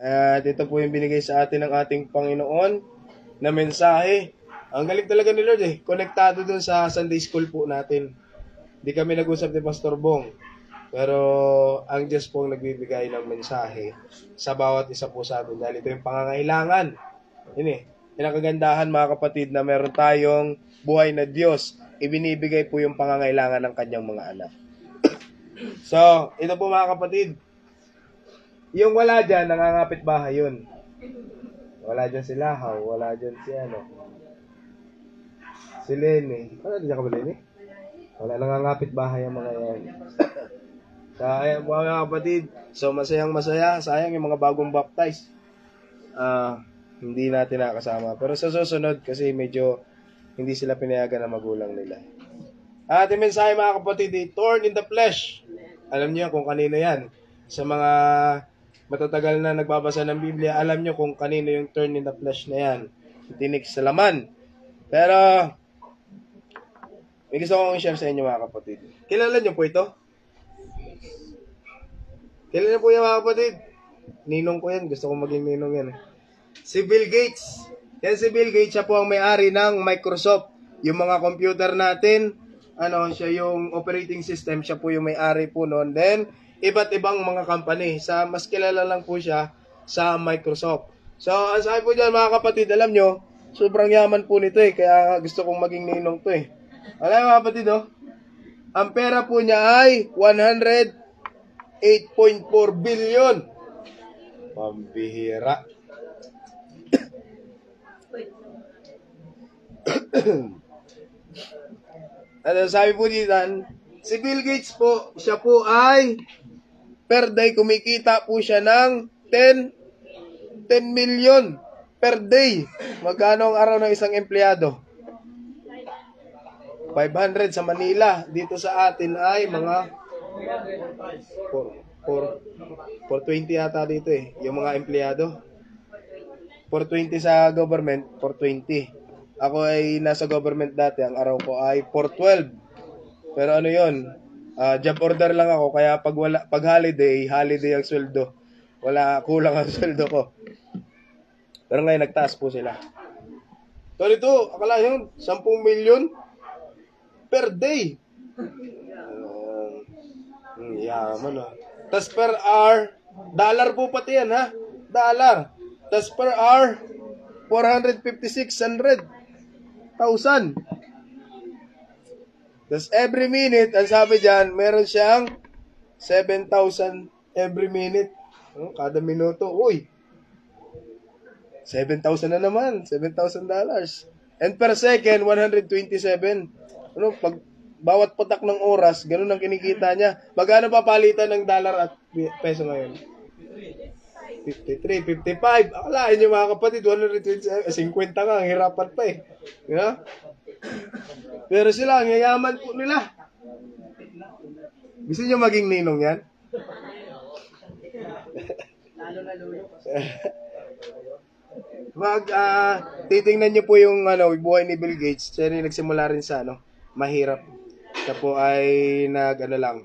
At ito po yung binigay sa atin ng ating Panginoon na mensahe. Ang galing talaga ni Lord eh. Konektado dun sa Sunday School po natin. Hindi kami nag-usap ni Pastor Bong. Pero ang Diyos po ang nagbibigay ng mensahe sa bawat isa po sa atin. Dahil ito yung pangangailangan. Yun eh. Yung ang kagandahan mga kapatid na meron tayong buhay na Diyos. Ibinibigay po yung pangangailangan ng kanyang mga anak. so, ito po mga kapatid. Yung wala dyan, nangangapit bahay yun. Wala dyan si Lahaw, wala dyan si ano. Si Lenny. Wala dyan ka ba Lenny? Wala nangangapit bahay ang mga yan. Po mga kapatid. So, masayang masaya. Sayang yung mga bagong baptize. Ah, hindi natin nakasama. Pero sa susunod, kasi medyo hindi sila pinayagan ng magulang nila. At yung mensahe mga kapatid, eh, torn in the flesh. Alam niyo kung kanino yan. Sa mga matatagal na nagbabasa ng Biblia, alam nyo kung kanino yung turn in the flesh na yan. Tinik sa laman. Pero, may gusto kong i-share sa inyo mga kapatid. Kilala nyo po ito? Kilala nyo po yan mga kapatid? Ninong ko yan. Gusto kong maging ninong yan. eh. Si Bill Gates. Yan si Bill Gates, siya po ang may-ari ng Microsoft. Yung mga computer natin, ano, siya yung operating system, siya po yung may-ari po noon. Then, iba't ibang mga company. Sa mas kilala lang po siya sa Microsoft. So, ang sabi po dyan mga kapatid, alam nyo, sobrang yaman po nito eh. Kaya gusto kong maging ninong to eh. Alam mga kapatid oh, ang pera po niya ay 108.4 billion. Pambihira. At sabi po dito, si Bill Gates po, siya po ay per day kumikita po siya ng 10 10 million per day. Magkano ang araw ng isang empleyado? 500 sa Manila. Dito sa atin ay mga 4, 4, 420 yata dito eh. Yung mga empleyado. 420 sa government, 420. Ako ay nasa government dati. Ang araw ko ay 412. Pero ano yon Ah, job order lang ako kaya pag wala pag holiday, holiday ang sweldo. Wala kulang ang sweldo ko. Pero ngayon nagtaas po sila. So dito, akala yun, 10 million per day. Uh, yaman ah. Tas per hour, dollar po pati yan ha. Dollar. Tas per hour, 456,000. 1,000. Tapos every minute, ang sabi dyan, meron siyang 7,000 every minute. Oh, kada minuto. Uy, 7,000 na naman. 7,000 dollars. And per second, 127. Ano, pag bawat patak ng oras, ganun ang kinikita niya. Magkano pa palitan ng dollar at peso ngayon? 53, 55. Akalain niyo mga kapatid, 127, 50 nga, ang hirapan pa eh. You know? Pero sila, ang yayaman po nila. Gusto niyo maging ninong yan? Wag, ah, titingnan niyo po yung ano, buhay ni Bill Gates. Siya rin nagsimula rin sa ano, mahirap. Siya po ay nag ano lang,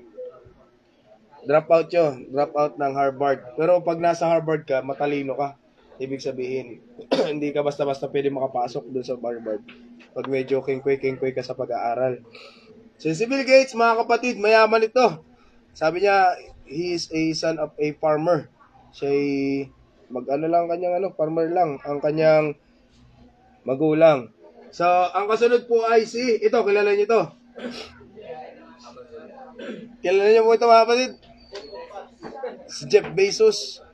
drop out yun, drop out ng Harvard. Pero pag nasa Harvard ka, matalino ka. Ibig sabihin, hindi ka basta-basta pwede makapasok doon sa Harvard. Pag medyo kingkoy-kingkoy ka sa pag-aaral. So si Bill Gates, mga kapatid, mayaman ito. Sabi niya, he is a son of a farmer. Siya ay mag-ano lang kanyang ano, farmer lang. Ang kanyang magulang. So, ang kasunod po ay si, ito, kilala niyo ito. Kilala niyo po ito mga kapatid? Si Jeff Bezos.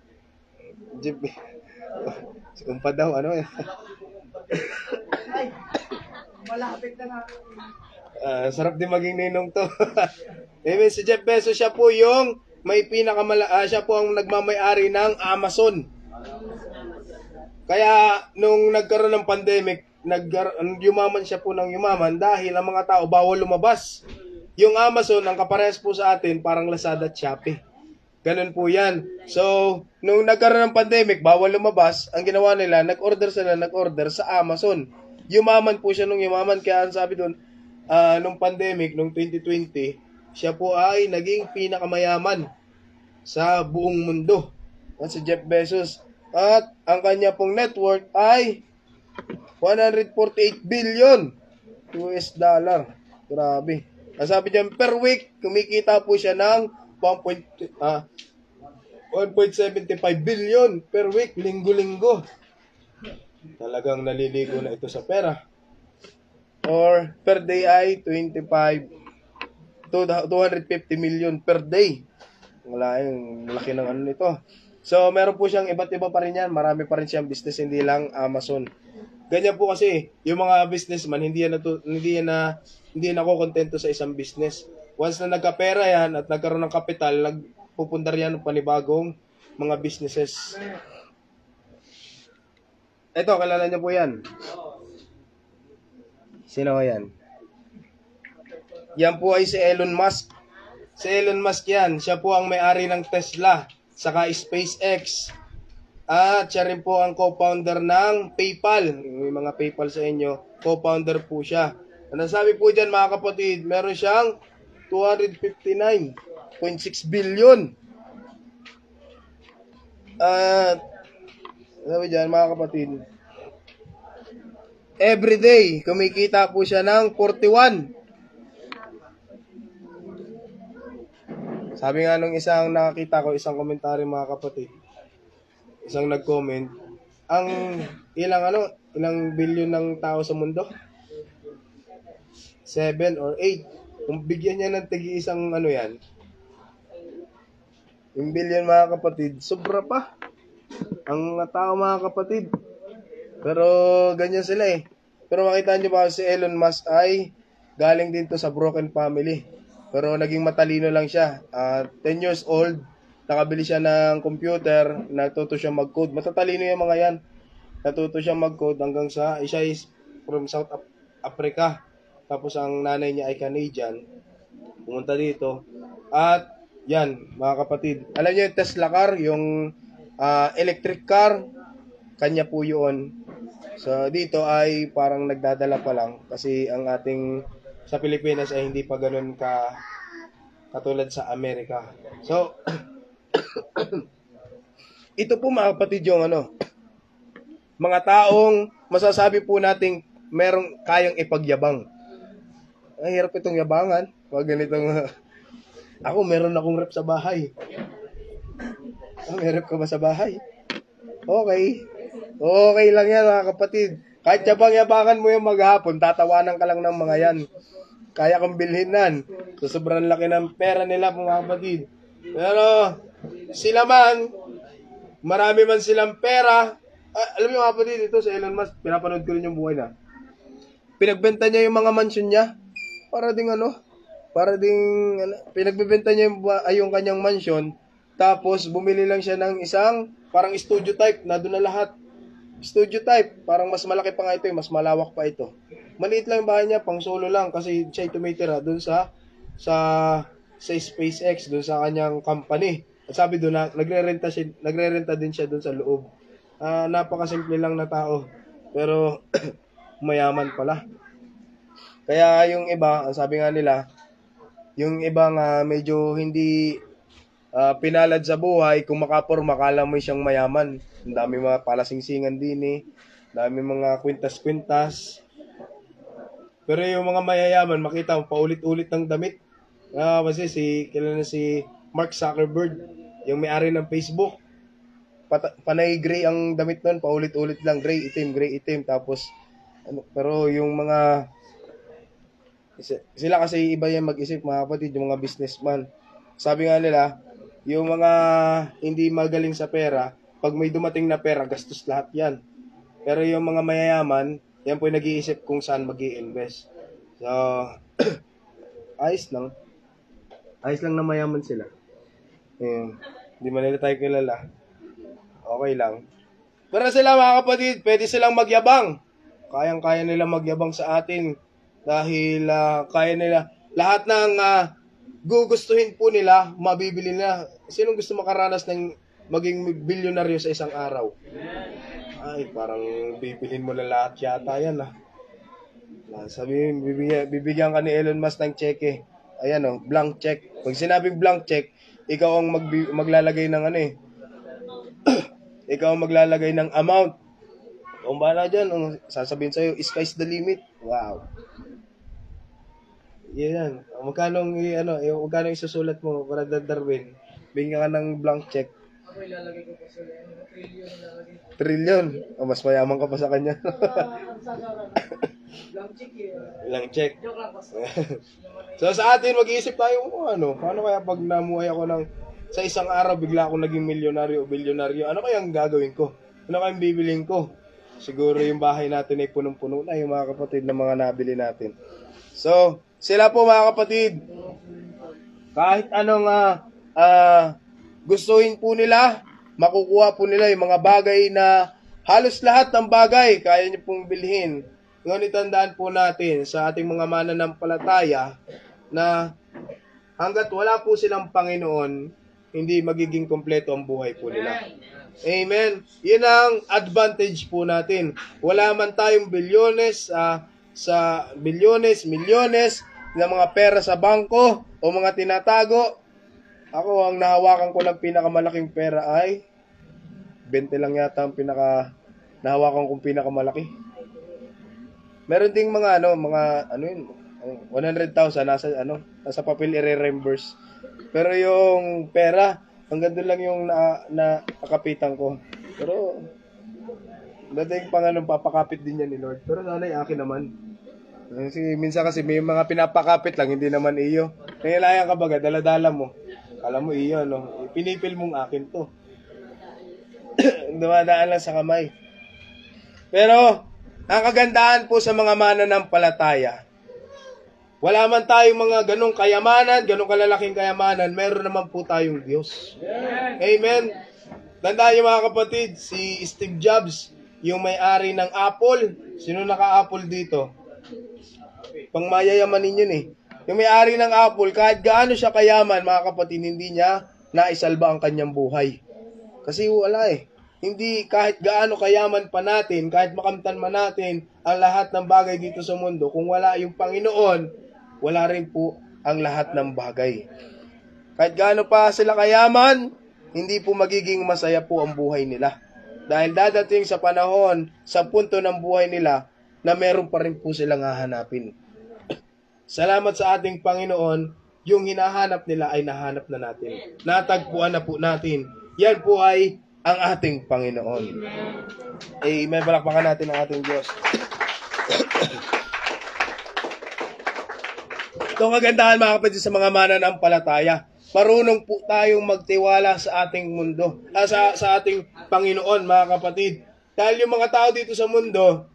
Jeff Be- Si kumpa daw, ano eh. Malapit na nga. Ah, sarap din maging ninong to. Amen. Si Jeff Bezos, siya po yung may pinakamala, ah, siya po ang nagmamay-ari ng Amazon. Kaya nung nagkaroon ng pandemic, nag yumaman siya po ng yumaman dahil ang mga tao bawal lumabas. Yung Amazon, ang kaparehas po sa atin, parang Lazada at Shopee. Ganun po yan. So, nung nagkaroon ng pandemic, bawal lumabas, ang ginawa nila, nag-order sila, nag-order sa Amazon. Yumaman po siya nung yumaman, kaya ang sabi doon, ah, nung pandemic, nung 2020, siya po ay naging pinakamayaman sa buong mundo. At si Jeff Bezos, At ang kanya pong net worth ay 148 billion US dollar. Grabe. Ang sabi niya, per week, kumikita po siya ng 1. ah, 1.75 billion per week, linggo-linggo. Talagang naliligo na ito sa pera. Or per day ay 25 to 250 million per day. Wala yung laki ng ano nito. So, meron po siyang iba't iba pa rin yan. Marami pa rin siyang business, hindi lang Amazon. Ganyan po kasi, yung mga businessman, hindi yan, natu- hindi yan na, hindi yan ako kontento sa isang business. Once na nagkapera yan at nagkaroon ng kapital, nagpupundar yan ng panibagong mga businesses. Ito, kilala niyo po yan. Sino yan? Yan po ay si Elon Musk. Si Elon Musk yan. Siya po ang may-ari ng Tesla, saka SpaceX. At siya rin po ang co-founder ng PayPal. May mga PayPal sa inyo. Co-founder po siya. Ano sabi po dyan mga kapatid, meron siyang 259.6 billion. At sabi dyan mga kapatid, every day kumikita po siya ng 41 Sabi nga nung isang nakakita ko, isang komentaryo mga kapatid, isang nag-comment, ang ilang ano, ilang billion ng tao sa mundo? 7 or 8. Kung bigyan niya ng tigi isang ano yan, yung billion mga kapatid, sobra pa. Ang tao mga kapatid. Pero ganyan sila eh. Pero makita niyo ba si Elon Musk ay galing din to sa broken family. Pero naging matalino lang siya. Ah, 10 years old, nakabili siya ng computer, natuto siya mag-code. Matatalino yung mga yan. Natuto siya mag-code hanggang sa, siya is from South Af- Africa. Tapos ang nanay niya ay Canadian. Pumunta dito. At yan, mga kapatid. Alam niyo yung Tesla car, yung ah, electric car, kanya po yun. So dito ay parang nagdadala pa lang kasi ang ating sa Pilipinas ay hindi pa ganun ka katulad sa Amerika. So ito po mga kapatid yung ano mga taong masasabi po nating merong kayang ipagyabang. Ay, hirap itong yabangan. Pag ganitong ako meron akong rep sa bahay. Ah, rep ka ba sa bahay? Okay. Okay lang yan mga kapatid. Kahit yabang-yabangan mo yung maghapon, tatawanan ka lang ng mga yan. Kaya kang bilhin nan. So, sobrang laki ng pera nila mga kapatid. Pero, sila man, marami man silang pera. Ah, alam mo mga kapatid, ito sa Elon Musk, pinapanood ko rin yung buhay na. Pinagbenta niya yung mga mansion niya. Para ding ano, para ding, ano, pinagbebenta niya yung, ay, yung kanyang mansion. Tapos, bumili lang siya ng isang, parang studio type, na doon na lahat. Studio type, parang mas malaki pa nga ito, eh, mas malawak pa ito. Maliit lang yung bahay niya, pang solo lang kasi siya tumitira doon sa sa sa SpaceX, doon sa kanyang company. At sabi doon na nagre-renta siya, nagre-renta din siya doon sa loob. Ah, napakasimple lang na tao, pero mayaman pala. Kaya yung iba, ang sabi nga nila, yung iba nga medyo hindi ah, pinalad sa buhay, kung makaporma, kala mo siyang mayaman. Ang dami mga palasingsingan din eh. Dami mga kwintas-kwintas. Pero yung mga mayayaman, makita mo, paulit-ulit ng damit. Ah, kasi si, kilala na si Mark Zuckerberg, yung may-ari ng Facebook. Pata, panay gray ang damit nun, paulit-ulit lang, gray, itim, gray, itim. Tapos, ano, pero yung mga, si- sila kasi iba yan mag-isip, mga kapatid, yung mga businessman. Sabi nga nila, yung mga hindi magaling sa pera, pag may dumating na pera, gastos lahat yan. Pero yung mga mayayaman, yan po yung nag-iisip kung saan mag invest So, ayos lang. Ayos lang na mayaman sila. Ayun. Hindi man nila tayo kilala. Okay lang. Pero sila mga kapatid, pwede silang magyabang. Kayang-kaya nila magyabang sa atin. Dahil ah, kaya nila, lahat ng ah, gugustuhin po nila, mabibili nila. Sinong gusto makaranas ng maging bilyonaryo sa isang araw? Ay, parang bibilhin mo na lahat yata yan ah. Ah, Sabi, bibigyan, bibigyan ka ni Elon Musk ng cheque. Ayan oh, blank check. Pag sinabing blank check, ikaw ang magbi- maglalagay ng ano eh. ikaw ang maglalagay ng amount. Kung bahala dyan, ang sasabihin sa'yo, sky's the limit. Wow. Yan. Magkano ang ano, yung magkano yung isusulat mo para Darwin? Bigyan ka ng blank check. Ako ilalagay ko pa sa ano, trillion ilalagay. Trillion. O, mas mayaman ka pa sa kanya. Ah. Blank check eh. Ilang check. Joke lang, basta. so sa atin, mag-iisip tayo, oh, ano, paano kaya pag namuhay ako ng, sa isang araw, bigla akong naging milyonaryo o bilyonaryo, ano kaya ang gagawin ko? Ano kaya ang bibiling ko? Siguro yung bahay natin ay punong-puno na, yung mga kapatid na mga nabili natin. So, sila po mga kapatid, kahit anong ah, ah, gustuhin po nila, makukuha po nila yung mga bagay na halos lahat ng bagay kaya niyo pong bilhin. Ngunit tandaan po natin sa ating mga mananampalataya na hanggat wala po silang Panginoon, hindi magiging kompleto ang buhay po nila. Amen. Yun ang advantage po natin. Wala man tayong bilyones ah, sa bilyones, milyones ng mga pera sa bangko o mga tinatago. Ako, ang nahawakan ko ng pinakamalaking pera ay 20 lang yata ang pinaka nahawakan kong pinakamalaki. Meron ding mga ano, mga ano yun, 100,000 nasa ano, nasa papel i-reimburse. Pero yung pera, hanggang doon lang yung na, na ko. Pero dating pang ano, papakapit din yan ni Lord. Pero sana yung akin naman. Kasi minsan kasi may mga pinapakapit lang, hindi naman iyo. Nangilayan ka baga, daladala mo. Alam mo iyo, no? Pinipil mong akin to. Dumadaan lang sa kamay. Pero, ang kagandahan po sa mga mananampalataya, wala man tayong mga ganong kayamanan, ganong kalalaking kayamanan, meron naman po tayong Diyos. Amen. Tandaan niyo mga kapatid, si Steve Jobs, yung may-ari ng Apple, sino naka-Apple dito? Pang mayayamanin yun eh. Yung may-ari ng Apple, kahit gaano siya kayaman, mga kapatid, hindi niya naisalba ang kanyang buhay. Kasi wala eh. Hindi kahit gaano kayaman pa natin, kahit makamtan man natin ang lahat ng bagay dito sa mundo, kung wala yung Panginoon, wala rin po ang lahat ng bagay. Kahit gaano pa sila kayaman, hindi po magiging masaya po ang buhay nila. Dahil dadating sa panahon, sa punto ng buhay nila, na meron pa rin po silang hahanapin. Salamat sa ating Panginoon, yung hinahanap nila ay nahanap na natin. Natagpuan na po natin. Yan po ay ang ating Panginoon. Amen. Palakpakan natin ang ating Diyos. Ito ang kagandahan mga kapatid sa mga mananampalataya. Marunong po tayong magtiwala sa ating mundo, ah, sa, sa ating Panginoon mga kapatid. Dahil yung mga tao dito sa mundo,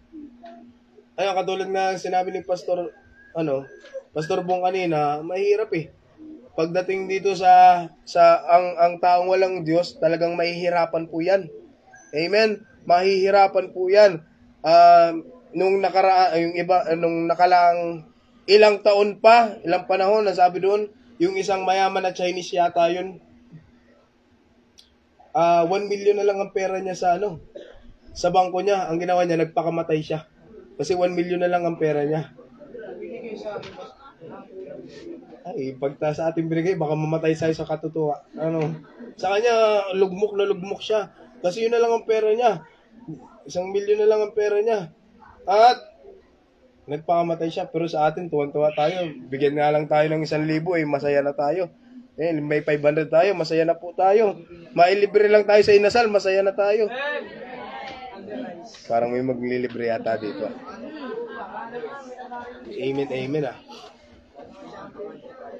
ayun, katulad na sinabi ni Pastor, ano, Pastor Bong kanina, mahirap eh. Pagdating dito sa sa ang ang taong walang Diyos, talagang mahihirapan po 'yan. Amen. Mahihirapan po 'yan. Ah, nung nakaraan yung iba nung nakalang ilang taon pa, ilang panahon, nasabi doon, yung isang mayaman na Chinese yata yun. Ah, 1 million na lang ang pera niya sa ano, sa bangko niya. Ang ginawa niya, nagpakamatay siya. Kasi 1 million na lang ang pera niya. Sa. Ay, pag ta sa ating binigay, baka mamatay tayo sa katutuwa. Ano? Sa kanya, lugmok na lugmok siya. Kasi yun na lang ang pera niya. Isang milyon na lang ang pera niya. At, nagpakamatay siya. Pero sa atin, tuwan-tuwa tayo. Bigyan nga lang tayo ng isang libo, eh, masaya na tayo. Eh, may 500 tayo, masaya na po tayo. Mailibre lang tayo sa inasal, masaya na tayo. Parang may maglilibre yata dito. Amen, amen ah.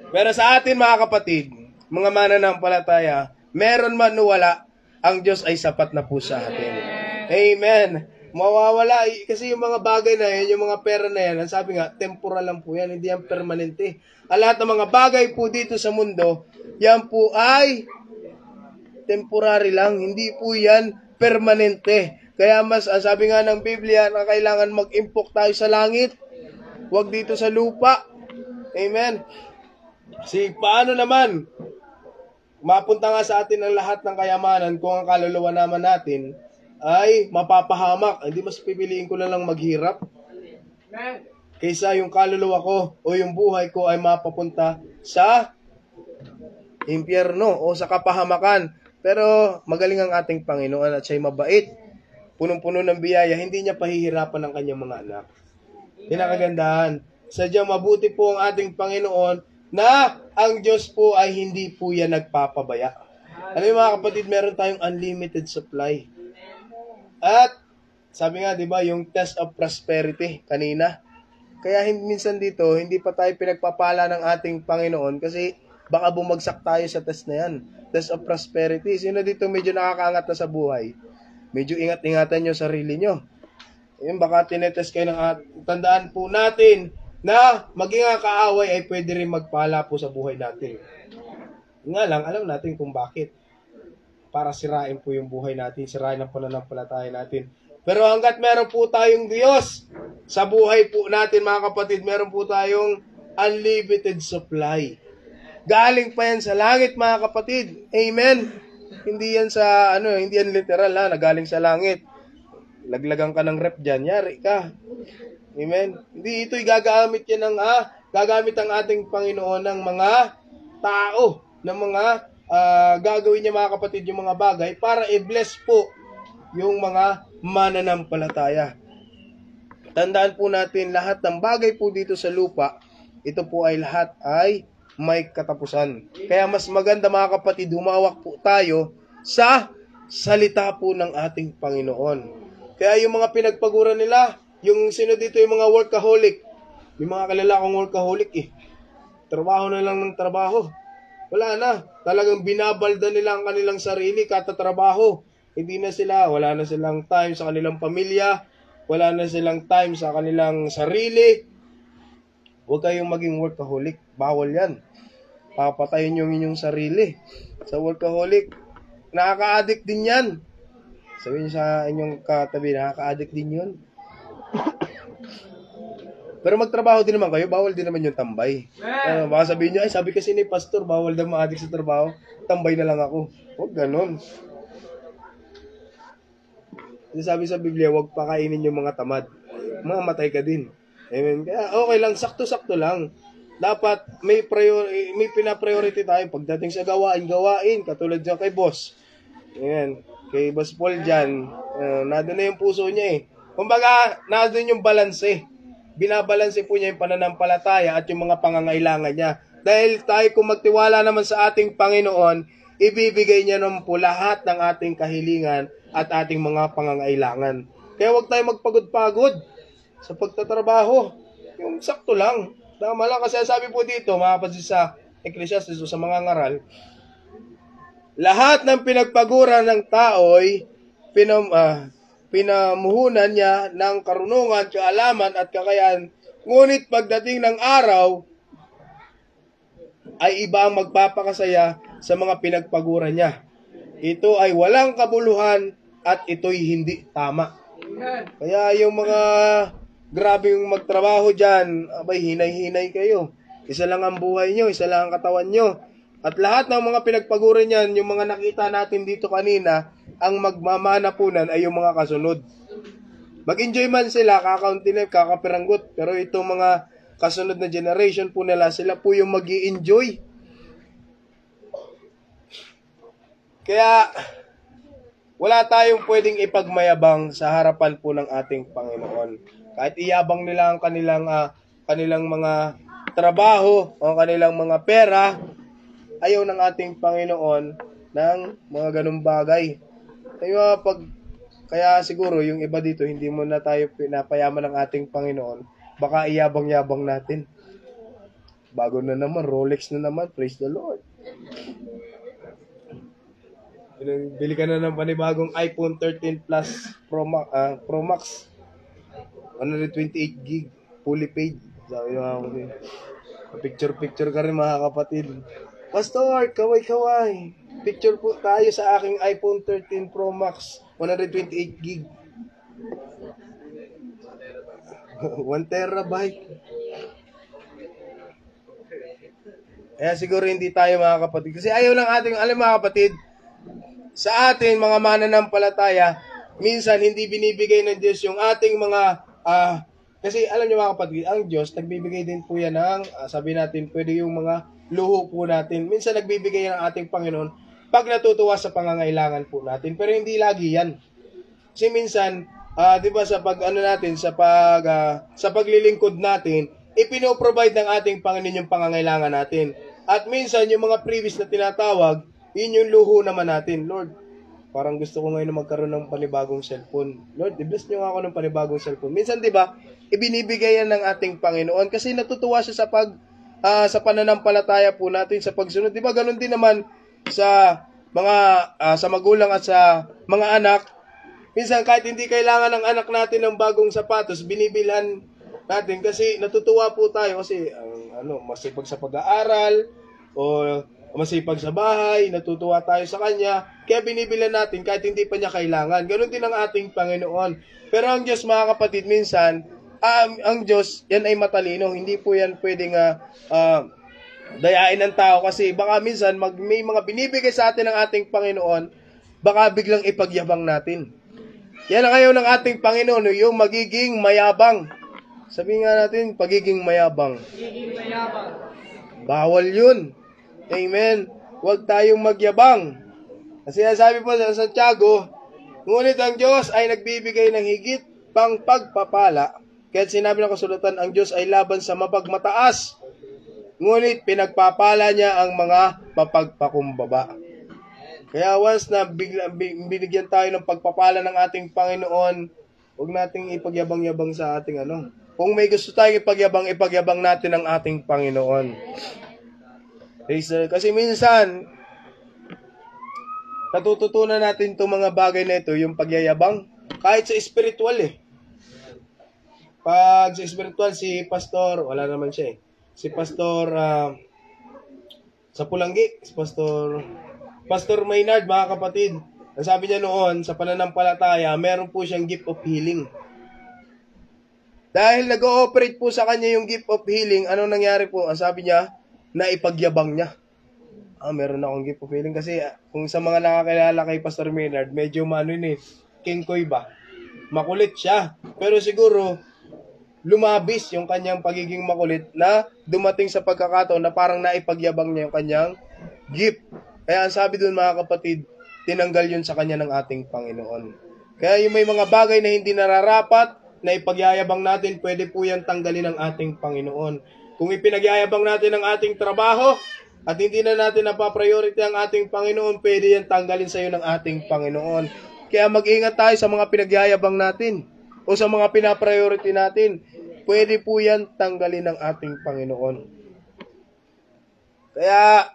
Pero sa atin mga kapatid, mga mananampalataya, meron man o wala, ang Diyos ay sapat na po sa atin. Amen. Mawawala eh, kasi yung mga bagay na yan, yung mga pera na yan, ang sabi nga, temporal lang po yan, hindi yan permanente. Ang lahat ng mga bagay po dito sa mundo, yan po ay temporary lang, hindi po yan permanente. Kaya mas, ang sabi nga ng Biblia, na kailangan mag-impok tayo sa langit, wag dito sa lupa. Amen. Si paano naman mapunta nga sa atin ang lahat ng kayamanan kung ang kaluluwa naman natin ay mapapahamak. Hindi mas pipiliin ko na lang maghirap kaysa yung kaluluwa ko o yung buhay ko ay mapapunta sa impyerno o sa kapahamakan. Pero magaling ang ating Panginoon at siya'y mabait. Punong-puno ng biyaya, hindi niya pahihirapan ang kanyang mga anak. Pinakagandahan. Sadyang mabuti po ang ating Panginoon na ang Diyos po ay hindi po yan nagpapabaya. Alam mga kapatid, meron tayong unlimited supply. At sabi nga, 'di ba, yung test of prosperity kanina. Kaya minsan dito, hindi pa tayo pinagpapala ng ating Panginoon kasi baka bumagsak tayo sa test na yan. Test of prosperity. Sino dito medyo nakakaangat na sa buhay? Medyo ingat-ingatan nyo sarili nyo. Yun, baka tinetest kayo ng at tandaan po natin na maging kaaway ay pwede rin magpala po sa buhay natin. Nga lang, alam natin kung bakit. Para sirain po yung buhay natin, sirain ang pananampalataya natin. Pero hanggat meron po tayong Diyos sa buhay po natin mga kapatid, meron po tayong unlimited supply. Galing pa yan sa langit mga kapatid. Amen. Hindi yan sa ano, hindi yan literal ha, nagaling sa langit. Laglagan ka ng rep dyan, yari ka. Amen. Hindi ito'y gagamit yan ng ah, gagamit ang ating Panginoon ng mga tao, ng mga ah, gagawin niya mga kapatid yung mga bagay para i-bless po yung mga mananampalataya. Tandaan po natin lahat ng bagay po dito sa lupa, ito po ay lahat ay may katapusan. Kaya mas maganda mga kapatid, humawak po tayo sa salita po ng ating Panginoon. Kaya yung mga pinagpagura nila, yung sino dito yung mga workaholic, may mga kalala akong workaholic eh. Trabaho na lang ng trabaho. Wala na. Talagang binabalda nila ang kanilang sarili katatrabaho. Hindi na sila, wala na silang time sa kanilang pamilya, wala na silang time sa kanilang sarili. Huwag kayong maging workaholic. Bawal yan. Papatayin yung inyong sarili. Sa workaholic, nakaka-addict din yan. Sabihin sa inyong katabi, nakaka-addict din yun. Pero magtrabaho din naman kayo, bawal din naman yung tambay. Uh, baka sabihin nyo, ay sabi kasi ni pastor, bawal daw ma-addict sa trabaho, tambay na lang ako. Huwag ganon. Sabi sa Biblia, huwag pakainin yung mga tamad. Mga matay ka din. Amen. Kaya okay lang, sakto-sakto lang. Dapat may priority, may pina-priority tayo pagdating sa gawain, gawain, katulad dyan kay boss. Ayan. Kay Boss Paul dyan, uh, nandun na yung puso niya eh. Kumbaga, nandun yung balance eh binabalanse po niya yung pananampalataya at yung mga pangangailangan niya. Dahil tayo kung magtiwala naman sa ating Panginoon, ibibigay niya naman po lahat ng ating kahilingan at ating mga pangangailangan. Kaya huwag tayo magpagod-pagod sa pagtatrabaho. Yung sakto lang. Tama lang kasi sabi po dito, mga kapatid sa Ecclesiastes sa mga ngaral, lahat ng pinagpaguran ng tao'y pinam, ah, pinamuhunan niya ng karunungan, kaalaman at kakayahan. Ngunit pagdating ng araw, ay iba ang magpapakasaya sa mga pinagpaguran niya. Ito ay walang kabuluhan at ito'y hindi tama. Kaya yung mga grabe yung magtrabaho dyan, abay, hinay-hinay kayo. Isa lang ang buhay nyo, isa lang ang katawan nyo. At lahat ng mga pinagpaguran yan, yung mga nakita natin dito kanina, ang magmamana po nan ay yung mga kasunod. Mag-enjoy man sila, kakauntinip, kakapiranggot. Pero itong mga kasunod na generation po nila, sila po yung mag enjoy Kaya, wala tayong pwedeng ipagmayabang sa harapan po ng ating Panginoon. Kahit iyabang nila ang kanilang, uh, kanilang mga trabaho o kanilang mga pera, ayaw ng ating Panginoon ng mga ganung bagay. Kaya pag kaya siguro yung iba dito hindi mo na tayo pinapayaman ng ating Panginoon. Baka iyabang-yabang natin. Bago na naman, Rolex na naman, praise the Lord. Bili ka na ng panibagong iPhone 13 Plus Pro, uh, Pro Max. 128 gig, fully paid. Sabi mo Picture-picture ka rin mga kapatid. Pastor, kaway-kaway. Picture po tayo sa aking iPhone 13 Pro Max, 128 gig. 1 terabyte. Kaya siguro hindi tayo mga kapatid. Kasi ayaw lang ating, alam mga kapatid, sa atin mga mananampalataya, minsan hindi binibigay ng Diyos yung ating mga, ah, uh, kasi alam niyo mga kapatid, ang Diyos, nagbibigay din po yan ng, uh, sabi natin, pwede yung mga luho po natin. Minsan nagbibigay ng ating Panginoon pag natutuwa sa pangangailangan po natin. Pero hindi lagi yan. Kasi minsan, ah, 'di ba sa pag ano natin, sa pag ah, sa paglilingkod natin, ipino-provide ng ating Panginoon yung pangangailangan natin. At minsan yung mga previous na tinatawag, yun yung luho naman natin. Lord, parang gusto ko ngayon magkaroon ng panibagong cellphone. Lord, i-bless niyo ako ng panibagong cellphone. Minsan 'di ba, ibinibigay yan ng ating Panginoon kasi natutuwa siya sa pag ah, sa pananampalataya po natin sa pagsunod. 'Di ba? Ganun din naman sa mga ah, sa magulang at sa mga anak Minsan kahit hindi kailangan ng anak natin ng bagong sapatos, binibilhan natin kasi natutuwa po tayo kasi ang ano, masipag sa pag-aaral o masipag sa bahay, natutuwa tayo sa kanya, kaya binibilan natin kahit hindi pa niya kailangan. Ganon din ang ating Panginoon. Pero ang Diyos mga kapatid, minsan, um, ang Diyos, yan ay matalino. Hindi po yan pwedeng uh, uh, dayain ng tao kasi baka minsan mag, may mga binibigay sa atin ng ating Panginoon, baka biglang ipagyabang natin. Yan ang ayaw ng ating Panginoon, yung magiging mayabang. Sabi nga natin, pagiging mayabang. Giging mayabang. Bawal yun. Amen. Huwag tayong magyabang. Kasi sabi po sa Santiago, ngunit ang Diyos ay nagbibigay ng higit pang pagpapala. Kaya sinabi ng kasulatan, ang Diyos ay laban sa mapagmataas. Ngunit pinagpapala niya ang mga mapagpakumbaba. Kaya once na bigla, bi- binigyan tayo ng pagpapala ng ating Panginoon, huwag nating ipagyabang-yabang sa ating ano. Kung may gusto tayong ipagyabang, ipagyabang natin ang ating Panginoon. Lord. Kasi minsan, natututunan natin itong mga bagay na ito, yung pagyayabang, kahit sa spiritual eh. Pag sa spiritual, si Pastor, wala naman siya eh. Si Pastor, ah, sa Pulanggi, si Pastor, Pastor Maynard, mga kapatid, ang sabi niya noon, sa pananampalataya, meron po siyang gift of healing. Dahil nag-ooperate po sa kanya yung gift of healing, ano nangyari po? Ang sabi niya, naipagyabang niya. Ah, meron akong gift of healing kasi ah, kung sa mga nakakilala kay Pastor Maynard, medyo mano yun eh, kingkoy ba? Makulit siya. Pero siguro, lumabis yung kanyang pagiging makulit na dumating sa pagkakataon na parang naipagyabang niya yung kanyang gift. Kaya ang sabi doon mga kapatid, tinanggal yun sa kanya ng ating Panginoon. Kaya yung may mga bagay na hindi nararapat, na ipagyayabang natin, pwede po yan tanggalin ng ating Panginoon. Kung ipinagyayabang natin ang ating trabaho, at hindi na natin napapriority ang ating Panginoon, pwede yan tanggalin sa iyo ng ating Panginoon. Kaya mag-ingat tayo sa mga pinagyayabang natin o sa mga pinapriority natin. Pwede po yan tanggalin ng ating Panginoon. Kaya,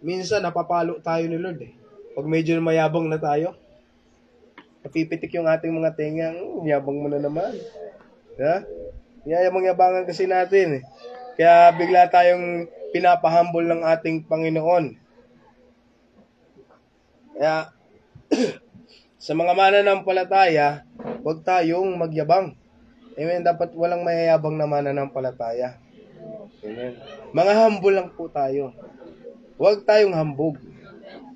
minsan napapalo tayo ni Lord eh. Pag medyo mayabang na tayo, napipitik yung ating mga tenga, "Hmm, yabang mo na naman. Ha? Yayabang-yabangan kasi natin eh. Kaya bigla tayong pinapahambol ng ating Panginoon. Kaya, sa mga mananampalataya, huwag tayong magyabang. Amen. Dapat walang mayayabang na mananampalataya. Amen. Mga humble lang po tayo. Huwag tayong hambog.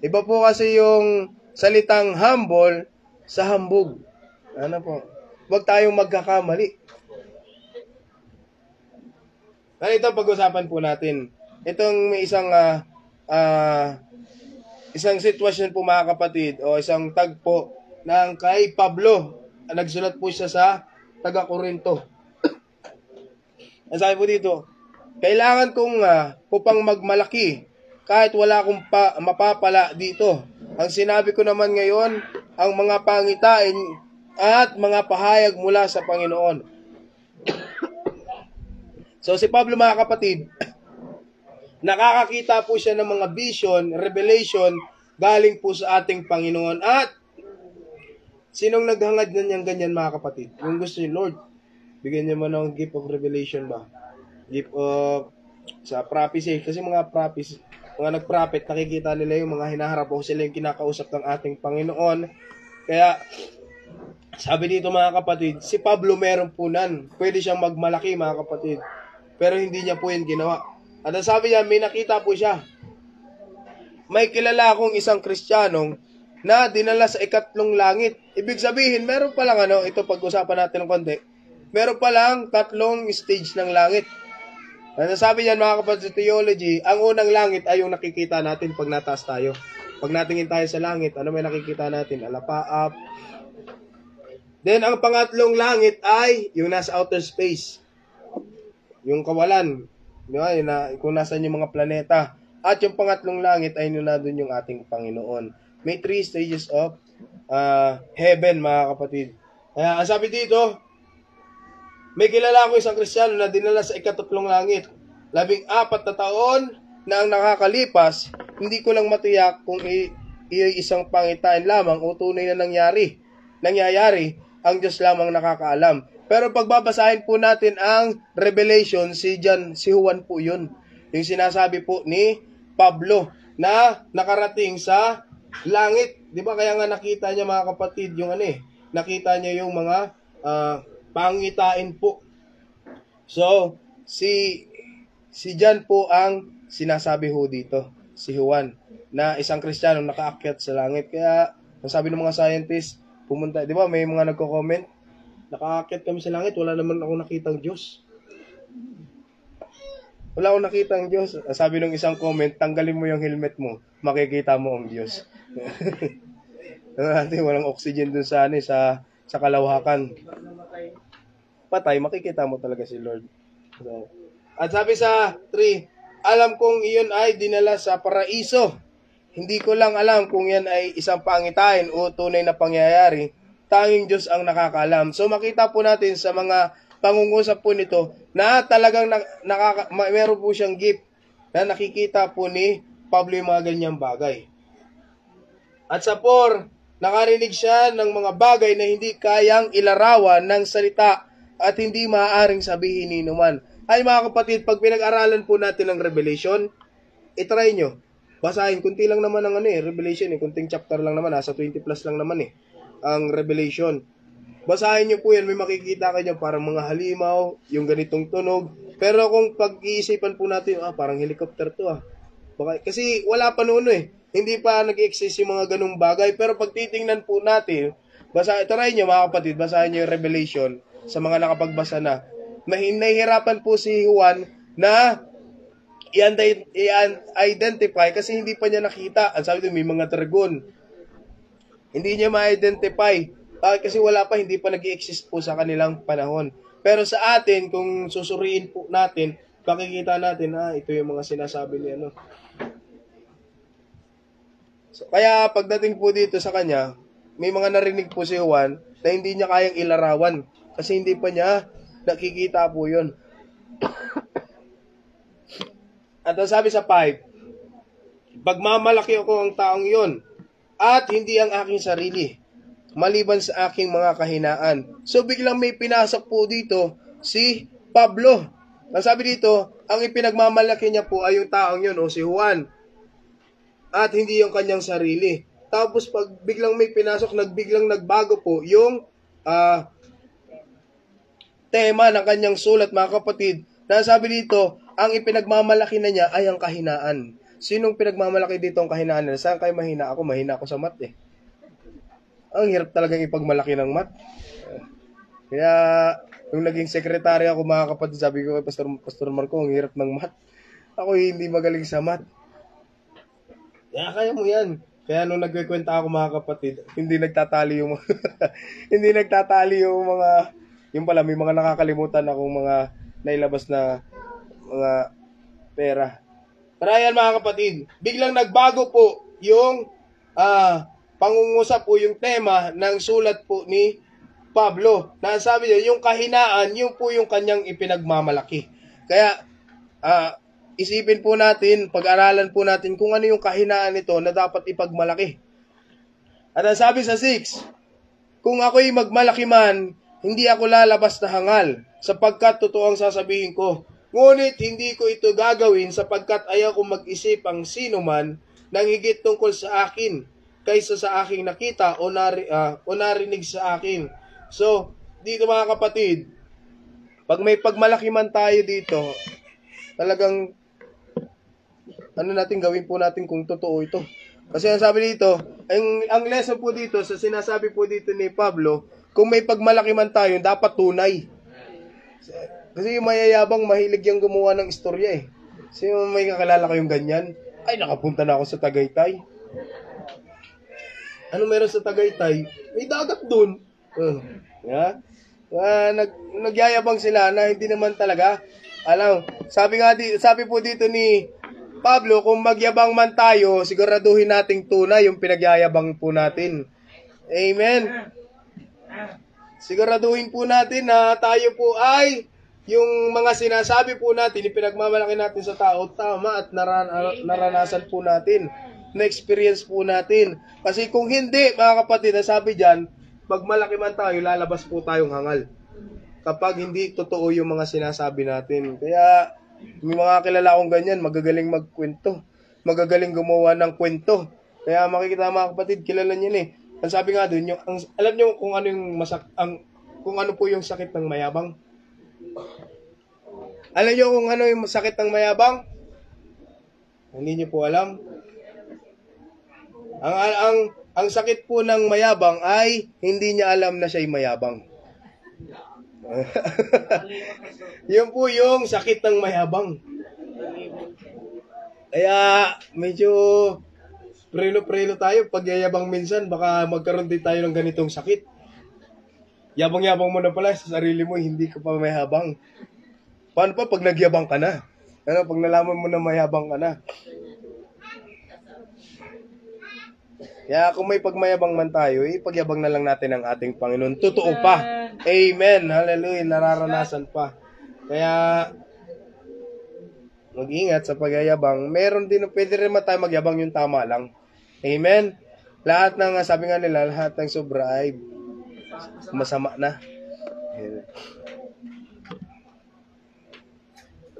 Iba po kasi yung salitang humble sa hambog. Ano po? Huwag tayong magkakamali. Kaya ito pag-usapan po natin. Itong may isang ah, ah, isang sitwasyon po mga kapatid o isang tagpo ng kay Pablo. Nagsulat po siya sa taga Corinto. Ang sabi po dito, kailangan kong ah, upang magmalaki kahit wala akong pa, mapapala dito. Ang sinabi ko naman ngayon, ang mga pangitain at mga pahayag mula sa Panginoon. So si Pablo mga kapatid, nakakakita po siya ng mga vision, revelation, galing po sa ating Panginoon. At sinong naghangad na niyang ganyan mga kapatid? Yung gusto niyo, Lord, bigyan niyo mo ng gift of revelation ba? Gift of sa prophecy. Kasi mga prophecy, mga nag-prophet, nakikita nila yung mga hinaharap o sila yung kinakausap ng ating Panginoon. Kaya, sabi dito mga kapatid, si Pablo meron po nan. Pwede siyang magmalaki mga kapatid. Pero hindi niya po yan ginawa. At ang sabi niya, may nakita po siya. May kilala akong isang kristyanong na dinala sa ikatlong langit. Ibig sabihin, meron pa lang ano, ito pag-usapan natin ng konti, meron pa lang tatlong stage ng langit. Ano sabi niyan mga kapatid sa theology, ang unang langit ay yung nakikita natin pag nataas tayo. Pag natingin tayo sa langit, ano may nakikita natin? Alapaap. Then ang pangatlong langit ay yung nasa outer space. Yung kawalan. Di ba? Yun na, kung nasan yung mga planeta. At yung pangatlong langit ay yun na dun yung ating Panginoon. May three stages of uh, heaven mga kapatid. Kaya ang sabi dito, may kilala ako isang Kristiyano na dinala sa ikatatlong langit. Labing apat na taon na ang nakakalipas, hindi ko lang matiyak kung i- iyo'y isang pangitain lamang o tunay na nangyari. Nangyayari, ang Diyos lamang nakakaalam. Pero pagbabasahin po natin ang Revelation, si John, si Juan po yun. Yung sinasabi po ni Pablo na nakarating sa langit. Di ba kaya nga nakita niya mga kapatid yung ano eh, nakita niya yung mga ah, pangitain po. So, si si John po ang sinasabi ho dito, si Juan, na isang Kristiyano nakaakyat sa langit. Kaya, ang sabi ng mga scientists, pumunta, di ba may mga nagko-comment, nakaakyat kami sa langit, wala naman ako nakitang Diyos. Wala akong nakitang Diyos. Sabi ng isang comment, tanggalin mo yung helmet mo, makikita mo ang Diyos. Ano natin, walang oxygen dun sa, ano, eh, sa, sa kalawhakan patay, makikita mo talaga si Lord. So, at sabi sa 3, alam kong iyon ay dinala sa paraiso. Hindi ko lang alam kung yan ay isang pangitain o tunay na pangyayari. Tanging Diyos ang nakakaalam. So makita po natin sa mga pangungusap po nito na talagang na, nakaka, meron po siyang gift na nakikita po ni Pablo yung mga ganyang bagay. At sa 4, nakarinig siya ng mga bagay na hindi kayang ilarawan ng salita at hindi maaaring sabihin ni numan. Ay mga kapatid, pag pinag-aralan po natin ang Revelation, itry nyo. Basahin, kunti lang naman ang ano eh, Revelation eh, kunting chapter lang naman, nasa 20 plus lang naman eh, ang Revelation. Basahin nyo po yan, may makikita kayo parang mga halimaw, yung ganitong tunog. Pero kung pag-iisipan po natin, ah, parang helicopter to ah. Baka, kasi wala pa noon eh. Hindi pa nag-exist yung mga ganung bagay. Pero pag titingnan po natin, basa, try nyo mga kapatid, basahin nyo yung Revelation sa mga nakapagbasa na. Nahi- Nahihirapan po si Juan na i-identify kasi hindi pa niya nakita. Ang sabi doon, may mga dragon. Hindi niya ma-identify. Bakit? Kasi wala pa, hindi pa nag exist po sa kanilang panahon. Pero sa atin, kung susuriin po natin, makikita natin, ah, ito yung mga sinasabi ni ano. So, kaya pagdating po dito sa kanya, may mga narinig po si Juan na hindi niya kayang ilarawan kasi hindi pa niya nakikita po yun. At ang sabi sa 5, Pagmamalaki ako ang taong yon at hindi ang aking sarili, maliban sa aking mga kahinaan. So biglang may pinasok po dito si Pablo. Ang sabi dito, ang ipinagmamalaki niya po ay yung taong yun o si Juan at hindi yung kanyang sarili. Tapos pag biglang may pinasok, nagbiglang nagbago po yung ah, tema ng kanyang sulat mga kapatid. Na sabi dito, ang ipinagmamalaki na niya ay ang kahinaan. Sinong pinagmamalaki dito ang kahinaan nila? Saan kayo mahina ako? Mahina ako sa mat eh. Ang hirap talagang ipagmalaki ng mat. Kaya, nung naging sekretary ako mga kapatid, sabi ko kay Pastor, Pastor Marco, ang hirap ng mat. Ako hindi magaling sa mat. Kaya kaya mo yan. Kaya nung nagkikwenta ako mga kapatid, hindi nagtatali yung hindi nagtatali yung mga, yung pala, may mga nakakalimutan akong mga nailabas na mga pera. Pero ayan mga kapatid, biglang nagbago po yung ah pangungusap po yung tema ng sulat po ni Pablo. Na sabi niya, yung kahinaan, yun po yung kanyang ipinagmamalaki. Kaya, ah isipin po natin, pag-aralan po natin kung ano yung kahinaan nito na dapat ipagmalaki. At ang sabi sa 6, kung ako'y magmalaki man, hindi ako lalabas na hangal, sapagkat totoo ang sasabihin ko. Ngunit hindi ko ito gagawin sapagkat ayaw ko mag-isip ang sino man nang higit tungkol sa akin kaysa sa aking nakita o, nari, ah, o narinig sa akin. So, dito mga kapatid, pag may pagmalaki man tayo dito, talagang ano natin gawin po natin kung totoo ito. Kasi ang sabi dito, ang, ang lesson po dito, sa sinasabi po dito ni Pablo, kung may pagmalaki man tayo, dapat tunay. Kasi yung mayayabang, mahilig yung gumawa ng istorya eh. Kasi yung may kakilala kayong ganyan, ay nakapunta na ako sa Tagaytay. Ano meron sa Tagaytay? May dagat dun. Uh, yeah? Ah, nag, nagyayabang sila na hindi naman talaga. Alam, sabi nga di, sabi po dito ni Pablo, kung magyabang man tayo, siguraduhin nating tunay yung pinagyayabang po natin. Amen. Siguraduhin po natin na tayo po ay yung mga sinasabi po natin, ipinagmamalaki natin sa tao, tama at naran- naranasan po natin, na-experience po natin. Kasi kung hindi, mga kapatid, sabi dyan, pag malaki man tayo, lalabas po tayong hangal. Kapag hindi totoo yung mga sinasabi natin. Kaya, may mga kilala akong ganyan, magagaling magkwento. Magagaling gumawa ng kwento. Kaya makikita mga kapatid, kilala niyo eh. Ang sabi nga doon, yung, ang, alam niyo kung ano yung masak, ang, kung ano po yung sakit ng mayabang? Alam niyo kung ano yung sakit ng mayabang? Hindi niyo po alam. Ang ang ang sakit po ng mayabang ay hindi niya alam na siya'y mayabang. Yun po yung sakit ng mayabang. Kaya medyo prelo-prelo tayo pag yayabang minsan baka magkaroon din tayo ng ganitong sakit. Yabang-yabang mo na pala sa sarili mo, hindi ka pa mayabang. Paano pa pag nagyabang ka na? Ano, pag nalaman mo na mayabang ka na? Kaya kung may pagmayabang man tayo, ipagyabang na lang natin ang ating Panginoon. Totoo pa. Amen. Hallelujah. Nararanasan pa. Kaya, mag-ingat sa pagyayabang. Meron din, pwede rin tayo magyabang yung tama lang. Amen. Lahat ng, sabi nga nila, lahat ng sobra ay masama na. Amen.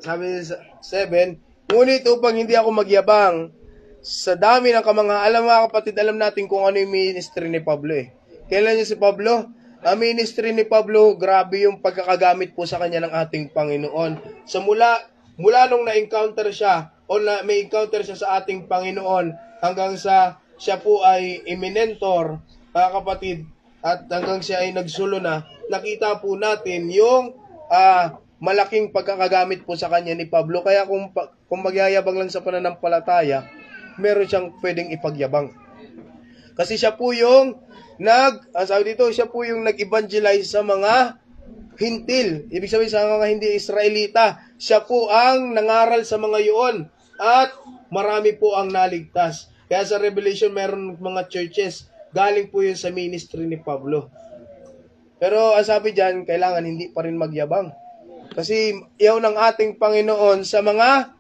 Sabi sa 7, ngunit upang hindi ako magyabang, sa dami ng kamangha, alam mga kapatid, alam natin kung ano yung ministry ni Pablo eh. Kailan niya si Pablo? Ang ministry ni Pablo, grabe yung pagkakagamit po sa kanya ng ating Panginoon. So mula, mula nung na-encounter siya, o na, may encounter siya sa ating Panginoon, hanggang sa siya po ay iminentor, mga kapatid, at hanggang siya ay nagsulo na, nakita po natin yung ah, malaking pagkakagamit po sa kanya ni Pablo. Kaya kung, kung magyayabang lang sa pananampalataya, meron siyang pwedeng ipagyabang. Kasi siya po yung nag, ang sabi dito, siya po yung nag-evangelize sa mga hintil. Ibig sabihin sa mga hindi Israelita. Siya po ang nangaral sa mga yun. At marami po ang naligtas. Kaya sa Revelation, meron mga churches. Galing po yun sa ministry ni Pablo. Pero ang sabi dyan, kailangan hindi pa rin magyabang. Kasi iyaw ng ating Panginoon sa mga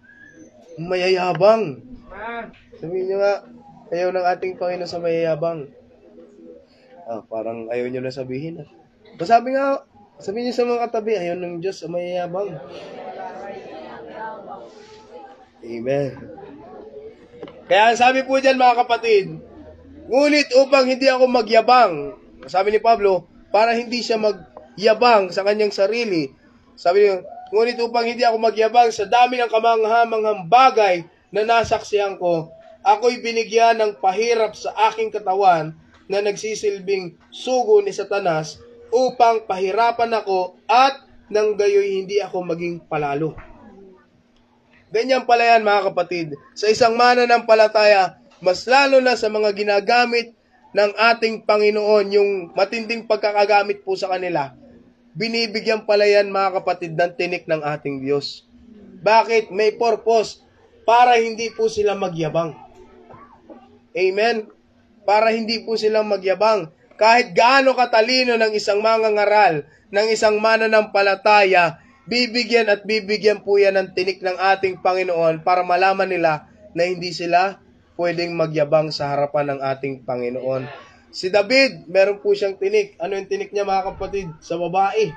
mayayabang. Sabihin nyo nga, ayaw ng ating Panginoon sa mayayabang. Ah, parang ayaw nyo na sabihin. Ah. Masabi nga, sabihin nyo sa mga katabi, ayaw ng Diyos sa mayayabang. Amen. Kaya sabi po dyan mga kapatid, ngunit upang hindi ako magyabang, sabi ni Pablo, para hindi siya magyabang sa kanyang sarili, sabi niya, ngunit upang hindi ako magyabang sa dami ng kamanghamanghang bagay na nasaksihan ko, ako'y binigyan ng pahirap sa aking katawan na nagsisilbing sugo ni Satanas upang pahirapan ako at nang gayoy hindi ako maging palalo. Ganyan pala yan mga kapatid. Sa isang mananampalataya, mas lalo na sa mga ginagamit ng ating Panginoon, yung matinding pagkakagamit po sa kanila, binibigyan pala yan mga kapatid ng tinik ng ating Diyos. Bakit? May purpose para hindi po sila magyabang. Amen? Para hindi po silang magyabang. Kahit gaano katalino ng isang mangangaral, ng isang mananampalataya, bibigyan at bibigyan po yan ng tinik ng ating Panginoon para malaman nila na hindi sila pwedeng magyabang sa harapan ng ating Panginoon. Si David, meron po siyang tinik. Ano yung tinik niya mga kapatid? Sa babae.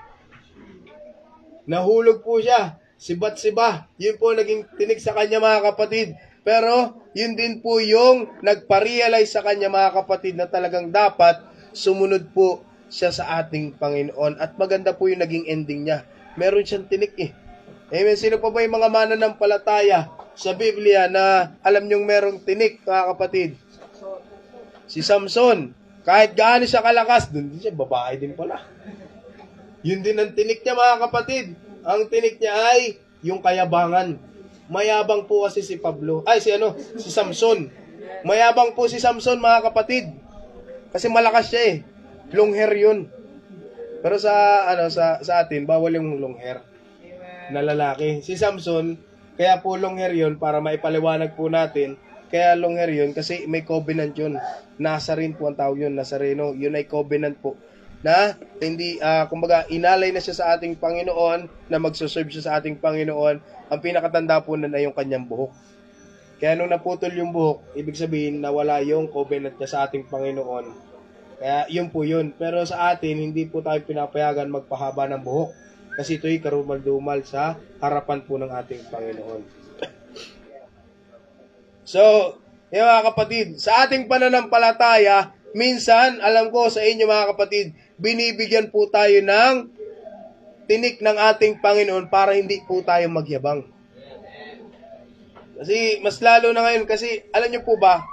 Nahulog po siya. Sibat siba. Yun po naging tinik sa kanya mga kapatid. Pero yun din po yung nagpa-realize sa kanya mga kapatid na talagang dapat sumunod po siya sa ating Panginoon. At maganda po yung naging ending niya. Meron siyang tinik eh. Amen. Sino pa ba yung mga mananampalataya sa Biblia na alam niyong merong tinik mga kapatid? Si Samson. Kahit gaano siya kalakas, dun din siya, babae din pala. Yun din ang tinik niya mga kapatid. Ang tinik niya ay yung kayabangan. Mayabang po kasi si Pablo. Ay, si ano? Si Samson. Mayabang po si Samson, mga kapatid. Kasi malakas siya eh. Long hair yun. Pero sa ano sa sa atin bawal yung long hair na lalaki. Si Samson, kaya po long hair yun para maipaliwanag po natin. Kaya long hair yun kasi may covenant yun. Nasa rin po ang tawag yun, Nazareno. Yun ay covenant po na hindi, ah, kumbaga, inalay na siya sa ating Panginoon, na magsuserve siya sa ating Panginoon. Ang pinakatanda po na na yung kanyang buhok. Kaya nung naputol yung buhok, ibig sabihin nawala yung covenant niya sa ating Panginoon. Kaya yun po yun. Pero sa atin, hindi po tayo pinapayagan magpahaba ng buhok. Kasi ito'y karumal-dumal sa harapan po ng ating Panginoon. So, yung mga kapatid, sa ating pananampalataya, minsan, alam ko sa inyo mga kapatid, binibigyan po tayo ng tinik ng ating Panginoon para hindi po tayo magyabang. Kasi mas lalo na ngayon kasi alam niyo po ba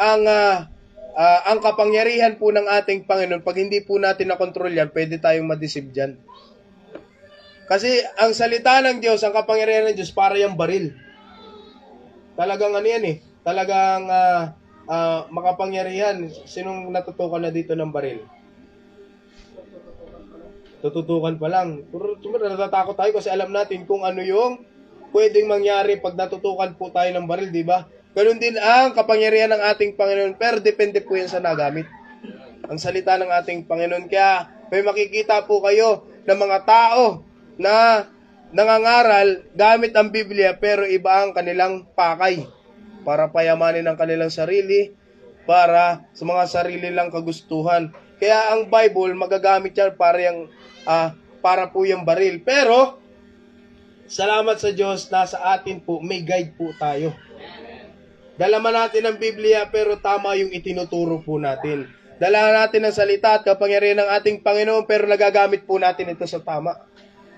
ang ah, ah, ang kapangyarihan po ng ating Panginoon pag hindi po natin na control yan, pwede tayong ma-deceive diyan. Kasi ang salita ng Diyos, ang kapangyarihan ng Diyos para yung baril. Talagang ano yan eh, talagang ah, ah, makapangyarihan. Sinong natutukan na dito ng baril? Tututukan pa lang. Pero natatakot tayo kasi alam natin kung ano yung pwedeng mangyari pag natutukan po tayo ng baril, di ba? Ganun din ang kapangyarihan ng ating Panginoon, pero depende po yan sa nagamit. Ang salita ng ating Panginoon. Kaya may makikita po kayo ng mga tao na nangangaral gamit ang Biblia pero iba ang kanilang pakay para payamanin ang kanilang sarili para sa mga sarili lang kagustuhan. Kaya ang Bible magagamit yan para yung ah, para po yung baril. Pero salamat sa Diyos nasa atin po may guide po tayo. Dala man natin ang Biblia pero tama yung itinuturo po natin. Dala natin ang salita at kapangyarihan ng ating Panginoon pero nagagamit po natin ito sa tama.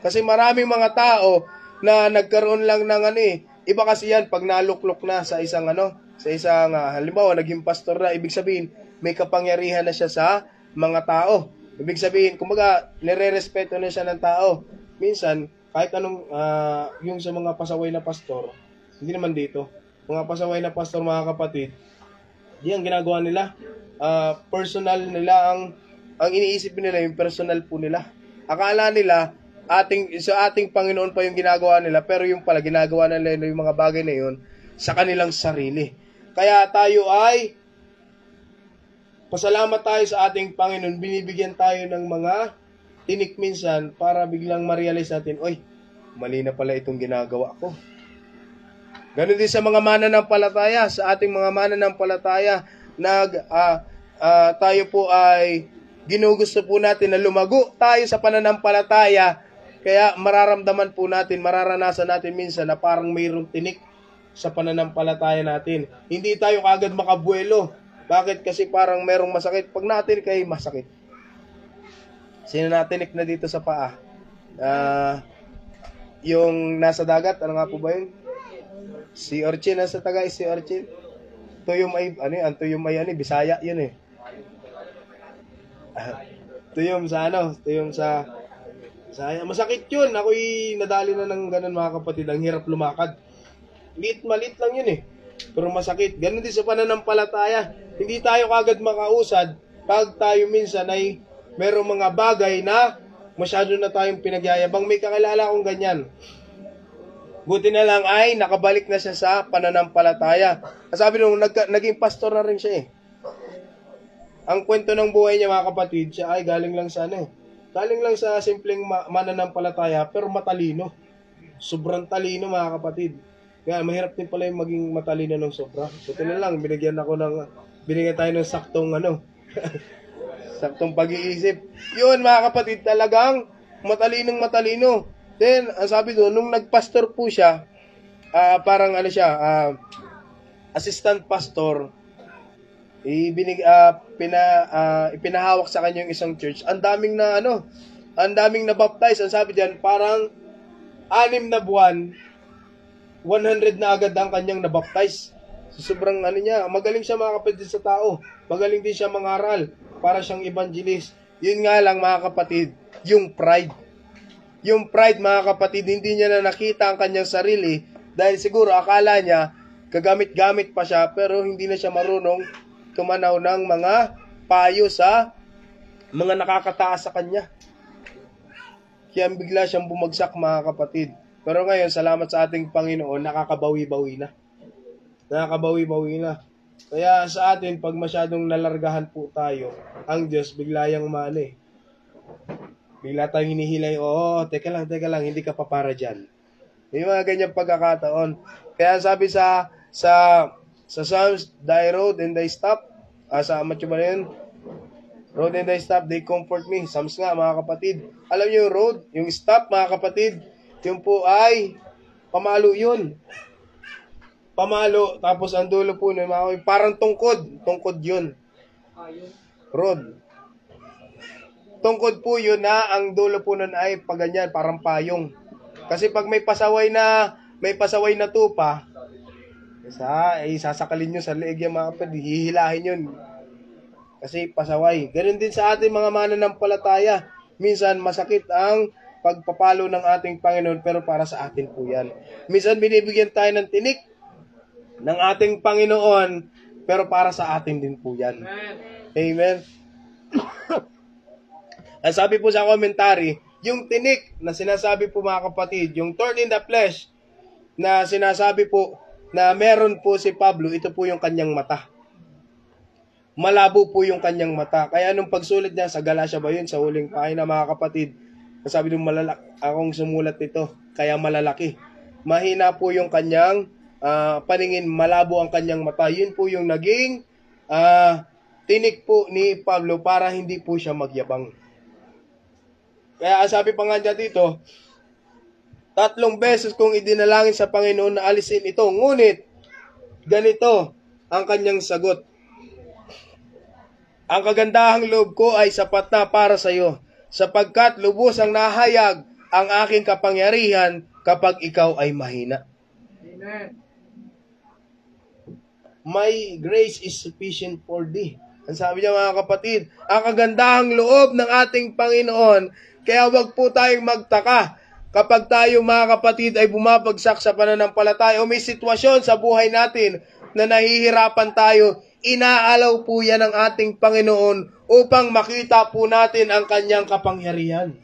Kasi maraming mga tao na nagkaroon lang ng ano eh, iba kasi yan pag naluklok na sa isang ano, sa isang ah, halimbawa naging pastor na, ibig sabihin may kapangyarihan na siya sa mga tao. Ibig sabihin, kumbaga, nire-respeto na siya ng tao. Minsan, kahit anong, ah, yung sa mga pasaway na pastor, hindi naman dito, mga pasaway na pastor, mga kapatid, di ang ginagawa nila, ah, personal nila ang, ang iniisip nila, yung personal po nila. Akala nila, ating sa ating Panginoon pa yung ginagawa nila pero yung pala ginagawa nila yung mga bagay na yun sa kanilang sarili. Kaya tayo ay pasalamat tayo sa ating Panginoon, binibigyan tayo ng mga tinik minsan para biglang ma-realize natin, oy, mali na pala itong ginagawa ko. Ganon din sa mga mananampalataya, sa ating mga mananampalataya, nag, ah, ah, tayo po ay ginugusto po natin na lumago tayo sa pananampalataya, kaya mararamdaman po natin, mararanasan natin minsan na parang mayroong tinik sa pananampalataya natin. Hindi tayo kagad makabuelo. Bakit? Kasi parang merong masakit. Pag natin kay masakit. Sino natinik na dito sa paa? Ah, yung nasa dagat, ano nga po ba yun? Si Orchin, nasa taga si Orchin. Tuyom ay, ano yun, ang tuyom ay, ano, Bisaya yun eh. Ah, tuyom sa ano, tuyom sa, sa masakit yun. Ako'y nadali na ng ganun mga kapatid, ang hirap lumakad. Liit malit lang yun eh. Pero masakit. Ganun din sa pananampalataya. Hindi tayo kagad makausad pag tayo minsan ay merong mga bagay na masyado na tayong pinagyayabang. May kakilala akong ganyan. Buti na lang ay nakabalik na siya sa pananampalataya. Sabi nung nag, naging pastor na rin siya eh. Ang kwento ng buhay niya mga kapatid, siya ay galing lang sa ano eh. Galing lang sa simpleng ma- mananampalataya pero matalino. Sobrang talino mga kapatid. Kaya mahirap din pala yung maging matalino ng sobra. Buti na lang, binigyan ako ng, binigyan tayo ng saktong ano, saktong pag-iisip. Yun mga kapatid, talagang matalinong matalino. Then, ang sabi doon, nung nagpastor po siya, ah, parang ano siya, ah, assistant pastor, ibinig ah, pina ah, ipinahawak sa kanya yung isang church. Ang daming na ano, ang daming na baptize. Ang sabi diyan, parang anim na buwan 100 na agad ang kanyang nabaptize. So, sobrang ano niya, magaling siya mga kapatid sa tao. Magaling din siya mangaral para siyang evangelist. Yun nga lang mga kapatid, yung pride. yung pride mga kapatid, hindi niya na nakita ang kanyang sarili dahil siguro akala niya gagamit-gamit pa siya pero hindi na siya marunong tumanaw ng mga payo sa mga nakakataas sa kanya. Kaya bigla siyang bumagsak mga kapatid. Pero ngayon, salamat sa ating Panginoon, nakakabawi-bawi na. Nakakabawi-bawi na. Kaya sa atin, pag masyadong nalargahan po tayo, ang Diyos bigla yung mali. Bigla tayong hinihilay, oo, teka lang, teka lang, hindi ka pa para dyan. May mga ganyang pagkakataon. Kaya sabi sa sa sa Psalms, thy road and thy stop, ah, sa Matthew ba na yun? Road and thy stop, they comfort me. Psalms nga, mga kapatid. Alam niyo yung road, yung stop, mga kapatid, yung po ay pamalo yun. Pamalo, tapos ang dulo po nun, mga kapatid, parang tungkod. Tungkod yun. Road. Tungkod po yun na ang dulo po nun ay paganyan, parang payong. Kasi pag may pasaway na may pasaway na tupa, isa, ay sasakalin nyo sa leeg yung mga kapatid, hihilahin yun. Kasi pasaway. Ganun din sa ating mga mananampalataya. Minsan masakit ang pagpapalo ng ating Panginoon pero para sa atin po yan. Minsan binibigyan tayo ng tinik ng ating Panginoon pero para sa atin din po yan. Amen. Amen. Ang sabi po sa commentary, yung tinik na sinasabi po mga kapatid, yung thorn in the flesh na sinasabi po na meron po si Pablo, ito po yung kanyang mata. Malabo po yung kanyang mata. Kaya nung pagsulit niya sa Galatia ba yun, sa huling pahina mga kapatid, sabi nung malalak, akong sumulat ito, kaya malalaki. Mahina po yung kanyang ah, paningin, malabo ang kanyang mata. Yun po yung naging ah, tinik po ni Pablo para hindi po siya magyabang. Kaya sabi pa nga dito, tatlong beses kong idinalangin sa Panginoon na alisin ito. Ngunit, ganito ang kanyang sagot. Ang kagandahang loob ko ay sapat na para sa iyo, sapagkat lubos ang nahayag ang aking kapangyarihan kapag ikaw ay mahina. Amen. My grace is sufficient for thee. Ang sabi niya mga kapatid, ang kagandahang loob ng ating Panginoon, kaya wag po tayong magtaka kapag tayo mga kapatid ay bumabagsak sa pananampalataya o may sitwasyon sa buhay natin na nahihirapan tayo, inaalaw po yan ng ating Panginoon upang makita po natin ang kanyang kapangyarihan.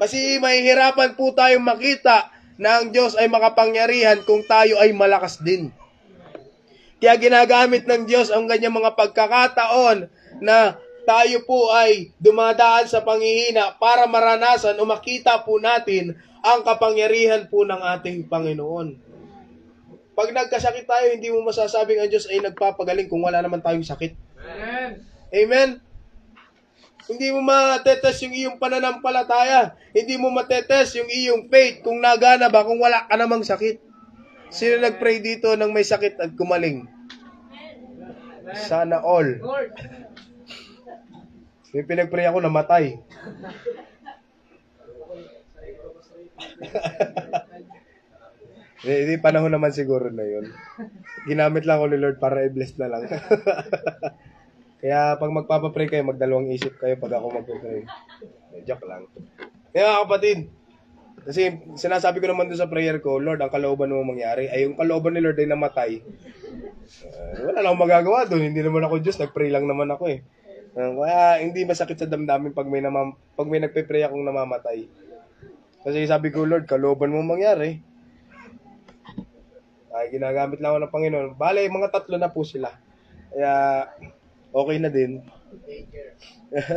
Kasi mahihirapan po tayong makita na ang Diyos ay makapangyarihan kung tayo ay malakas din. Kaya ginagamit ng Diyos ang ganyang mga pagkakataon na tayo po ay dumadaan sa panghihina para maranasan o makita po natin ang kapangyarihan po ng ating Panginoon. Pag nagkasakit tayo, hindi mo masasabing ang Diyos ay nagpapagaling kung wala naman tayong sakit. Amen. Amen? Hindi mo matetes yung iyong pananampalataya. Hindi mo matetes yung iyong faith kung nagana ba, kung wala ka namang sakit. Sino nag-pray dito ng may sakit at kumaling? Sana all. May pinag-pray ako namatay. Hindi, panahon naman siguro na yun. Ginamit lang ako ni Lord para i-bless na lang. Kaya pag magpapapray kayo, magdalawang isip kayo pag ako magpapray. Joke lang. Kaya mga kapatid, kasi sinasabi ko naman doon sa prayer ko, Lord, ang kalooban mo mangyari. Ay, yung kalooban ni Lord ay namatay. Uh, wala lang magagawa doon. Hindi naman ako Diyos. Nag-pray lang naman ako eh. Kaya hindi masakit sa damdamin pag may, namam pag may nagpe-pray akong namamatay. Kasi sabi ko, Lord, kalooban mo mangyari. Ay, ginagamit lang ako ng Panginoon. Bale, mga tatlo na po sila. Kaya, okay na din.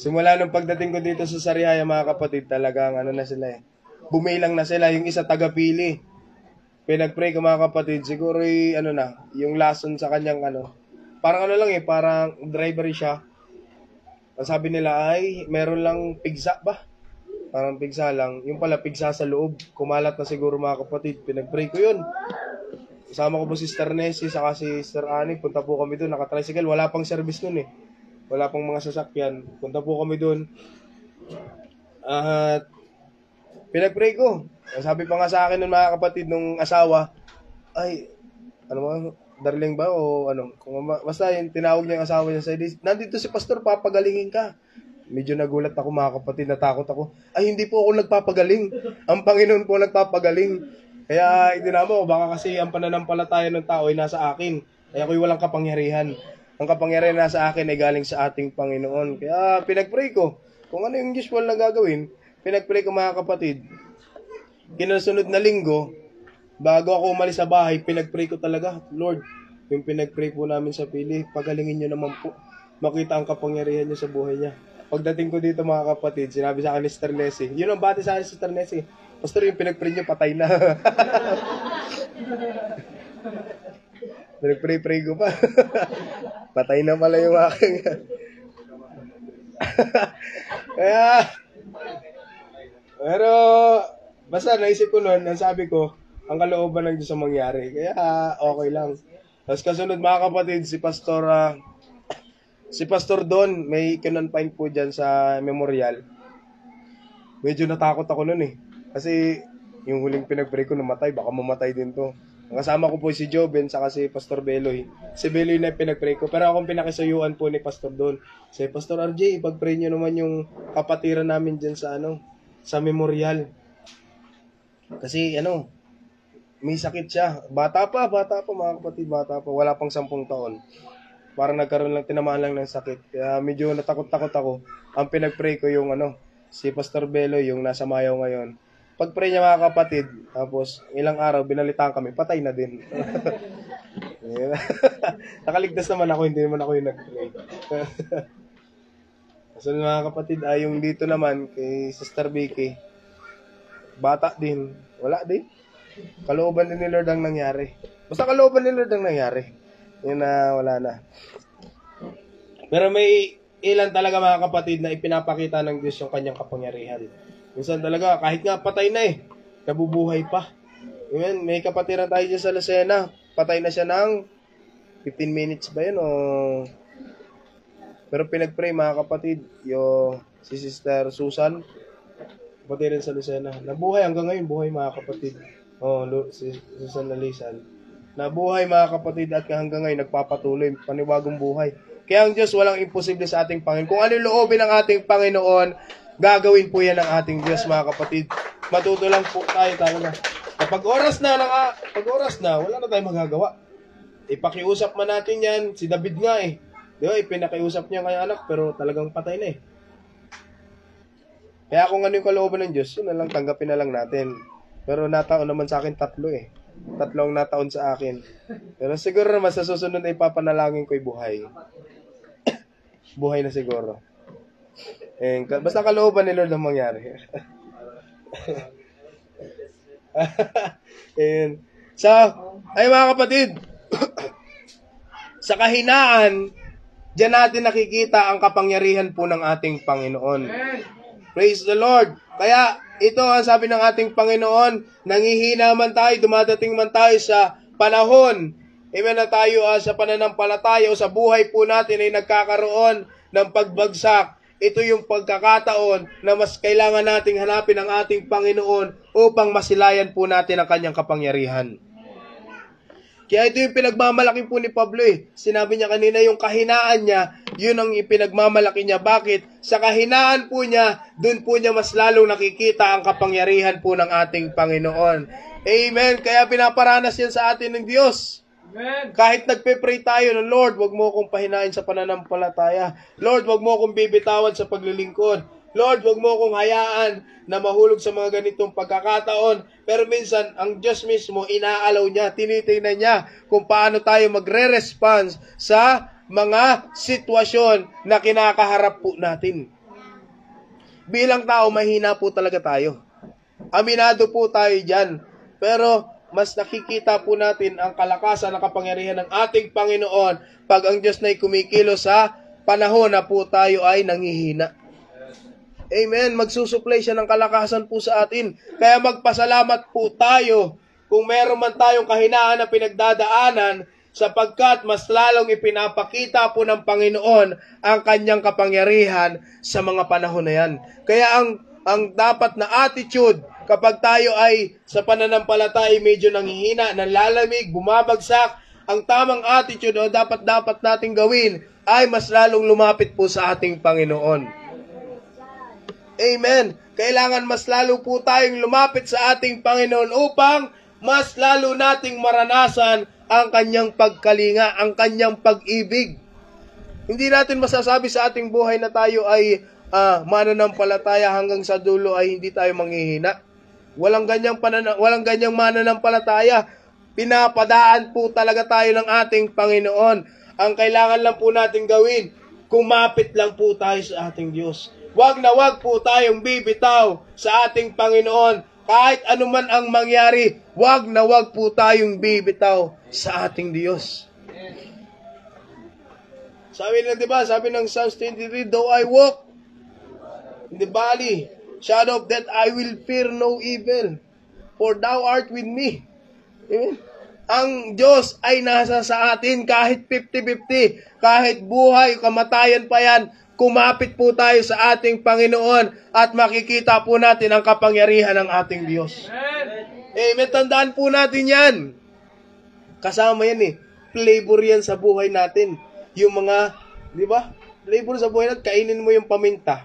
Simula nung pagdating ko dito sa Sariaya, mga kapatid, talagang ano na sila eh. Bumilang na sila, yung isa tagapili. Pinag-pray ko mga kapatid, siguro yung, ano na, yung lesson sa kanyang ano. Parang ano lang eh, parang driver siya. Ang sabi nila ay, meron lang pigsa ba? Parang pigsa lang. Yung pala pigsa sa loob. Kumalat na siguro mga kapatid. Pinag-pray ko yun. Kasama ko po si Sister Nessie, saka si Sister Annie. Punta po kami doon. Nakatricycle. Wala pang service nun eh. Wala pang mga sasakyan. Punta po kami doon. At pinag-pray ko. Sabi pa nga sa akin ng mga kapatid nung asawa, ay, ano ba, darling ba o ano, kung ma- basta yung tinawag niya yung asawa niya sa nandito si pastor, papagalingin ka. medyo nagulat ako mga kapatid, natakot ako. Ay, hindi po ako nagpapagaling. Ang Panginoon po nagpapagaling. Kaya itinama ko, baka kasi ang pananampalataya ng tao ay nasa akin. Kaya ako'y walang kapangyarihan. Ang kapangyarihan nasa akin ay galing sa ating Panginoon. Kaya pinagpray ko, kung ano yung usual na gagawin, pinagpray ko mga kapatid. Kinasunod na linggo, bago ako umalis sa bahay, pinagpray ko talaga, Lord, yung pinagpray po namin sa pili, pagalingin niyo naman po. Makita ang kapangyarihan niyo sa buhay niya. Pagdating ko dito mga kapatid, sinabi sa akin ni Sister Nessie, yun ang bati sa akin si Sister Nessie, Pastor, yung pinagpray niyo, patay na. Pinagpray-pray ko pa. patay na pala yung aking. Kaya, pero, basta naisip ko noon, ang sabi ko, ang kalooban ng Diyos ang mangyari. Kaya, okay lang. Tapos kasunod mga kapatid, si Pastor, ah, si Pastor Don, may kinonfine po dyan sa memorial. Medyo natakot ako noon eh. Kasi, yung huling pinag-pray ko namatay, baka mamatay din to. Ang kasama ko po si Joven, saka si Pastor Beloy. Si Beloy na pinag-pray ko. Pero akong pinakisuyuan po ni Pastor Don. Si Pastor RJ, ipag-pray nyo naman yung kapatiran namin dyan sa ano, sa memorial. Kasi ano, may sakit siya. Bata pa, bata pa mga kapatid, bata pa. Wala pang sampung taon. Parang nagkaroon lang, tinamaan lang ng sakit. Kaya medyo natakot-takot ako. Ang pinag-pray ko yung ano, si Pastor Beloy, yung nasa Mayaw ngayon. Pag-pray niya mga kapatid, tapos ilang araw, binalitaan kami, patay na din. Nakaligtas naman ako, hindi naman ako yung nag-pray. so mga kapatid, ay yung dito naman, kay Sister Vicky, bata din, wala din. Kalooban din ni Lord ang nangyari. Basta kalooban ni Lord ang nangyari. Yun na, wala na. Pero may ilan talaga mga kapatid na ipinapakita ng Diyos yung kanyang kapangyarihan. Minsan talaga, kahit nga patay na eh, nabubuhay pa. Amen. May kapatiran tayo dyan sa Lucena. Patay na siya ng 15 minutes ba yun o... Pero pinag-pray mga kapatid, yung si Sister Susan, kapatid rin sa Lucena. Nabuhay hanggang ngayon, buhay mga kapatid. Oh, si Susan Lalisan. Nabuhay mga kapatid at hanggang ngayon nagpapatuloy, panibagong buhay. Kaya ang Diyos walang imposible sa ating Panginoon. Kung ano loobin ng ating Panginoon, gagawin po yan ng ating Diyos mga kapatid. Matuto lang po tayo talaga. Kapag oras na, naka, pag oras na, wala na tayong magagawa. Ipakiusap man natin yan, si David nga eh. Di ba, ipinakiusap niya kay anak, pero talagang patay na eh. Kaya kung ano yung kalooban ng Diyos, yun na lang, tanggapin na lang natin. Pero nataon naman sa akin tatlo eh. Tatlong nataon sa akin. Pero siguro naman sa susunod ay papanalangin ko'y buhay. buhay na siguro. Ka- basta kalooban ni Lord ang mangyari. Ayun. So, ay mga kapatid, sa kahinaan, diyan natin nakikita ang kapangyarihan po ng ating Panginoon. Praise the Lord. Kaya ito ang sabi ng ating Panginoon, nangihina man tayo, dumadating man tayo sa panahon, amen na tayo ah, sa pananampalataya o sa buhay po natin ay nagkakaroon ng pagbagsak. Ito yung pagkakataon na mas kailangan nating hanapin ang ating Panginoon upang masilayan po natin ang kanyang kapangyarihan. Kaya ito yung pinagmamalaki po ni Pablo eh. Sinabi niya kanina yung kahinaan niya, yun ang ipinagmamalaki niya. Bakit? Sa kahinaan po niya, dun po niya mas lalong nakikita ang kapangyarihan po ng ating Panginoon. Amen. Kaya pinaparanas yan sa atin ng Diyos. Amen. Kahit nagpe-pray tayo na, Lord, wag mo akong pahinain sa pananampalataya. Lord, wag mo akong bibitawan sa paglilingkod. Lord, wag mo akong hayaan na mahulog sa mga ganitong pagkakataon. Pero minsan, ang Diyos mismo, inaalaw niya, tinitingnan niya kung paano tayo magre-response sa mga sitwasyon na kinakaharap po natin. Bilang tao, mahina po talaga tayo. Aminado po tayo dyan. Pero mas nakikita po natin ang kalakasan ng kapangyarihan ng ating Panginoon pag ang Diyos na kumikilo sa panahon na po tayo ay nanghihina. Amen. Magsusupply siya ng kalakasan po sa atin. Kaya magpasalamat po tayo kung meron man tayong kahinaan na pinagdadaanan sapagkat mas lalong ipinapakita po ng Panginoon ang kanyang kapangyarihan sa mga panahon na yan. Kaya ang, ang dapat na attitude kapag tayo ay sa pananampalataya ay medyo nanghihina, nanlalamig, bumabagsak, ang tamang attitude o dapat dapat nating gawin ay mas lalong lumapit po sa ating Panginoon. Amen. Kailangan mas lalo po tayong lumapit sa ating Panginoon upang mas lalo nating maranasan ang kanyang pagkalinga, ang kanyang pag-ibig. Hindi natin masasabi sa ating buhay na tayo ay ah, mananampalataya hanggang sa dulo ay hindi tayo manghihina. Walang ganyang panana, walang ganyang mananampalataya. Pinapadaan po talaga tayo ng ating Panginoon. Ang kailangan lang po natin gawin, kumapit lang po tayo sa ating Diyos. Wag na wag po tayong bibitaw sa ating Panginoon. Kahit anuman ang mangyari, wag na wag po tayong bibitaw sa ating Diyos. Sabi na, di ba? Sabi ng Psalms 23, Though I walk in the valley, shadow of death, I will fear no evil, for thou art with me. Amen? Ang Diyos ay nasa sa atin kahit 50-50, kahit buhay, kamatayan pa yan, kumapit po tayo sa ating Panginoon at makikita po natin ang kapangyarihan ng ating Diyos. Amen. Tandaan po natin yan. Kasama yan eh. Flavor yan sa buhay natin. Yung mga, di ba? Flavor sa buhay natin, kainin mo yung paminta.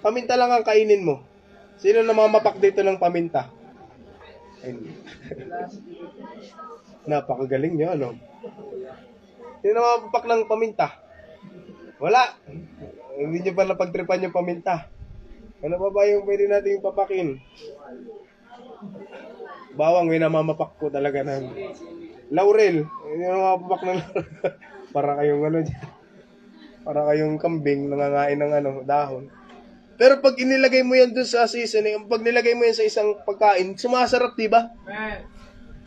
Paminta lang ang kainin mo. Sino na mamapak dito ng paminta? Napakagaling nyo, ano? Sino na mamapak ng paminta? Wala. Hindi nyo pa napagtripan yung paminta. Ano pa ba yung pwede natin papakin? Bawang, may namamapak ko talaga ng laurel. Hindi na mamapak ng laurel. Para kayong ano dyan. Para kayong kambing nangangain ng ano, dahon. Pero pag inilagay mo yan dun sa seasoning, pag nilagay mo yan sa isang pagkain, sumasarap, di ba? Amen.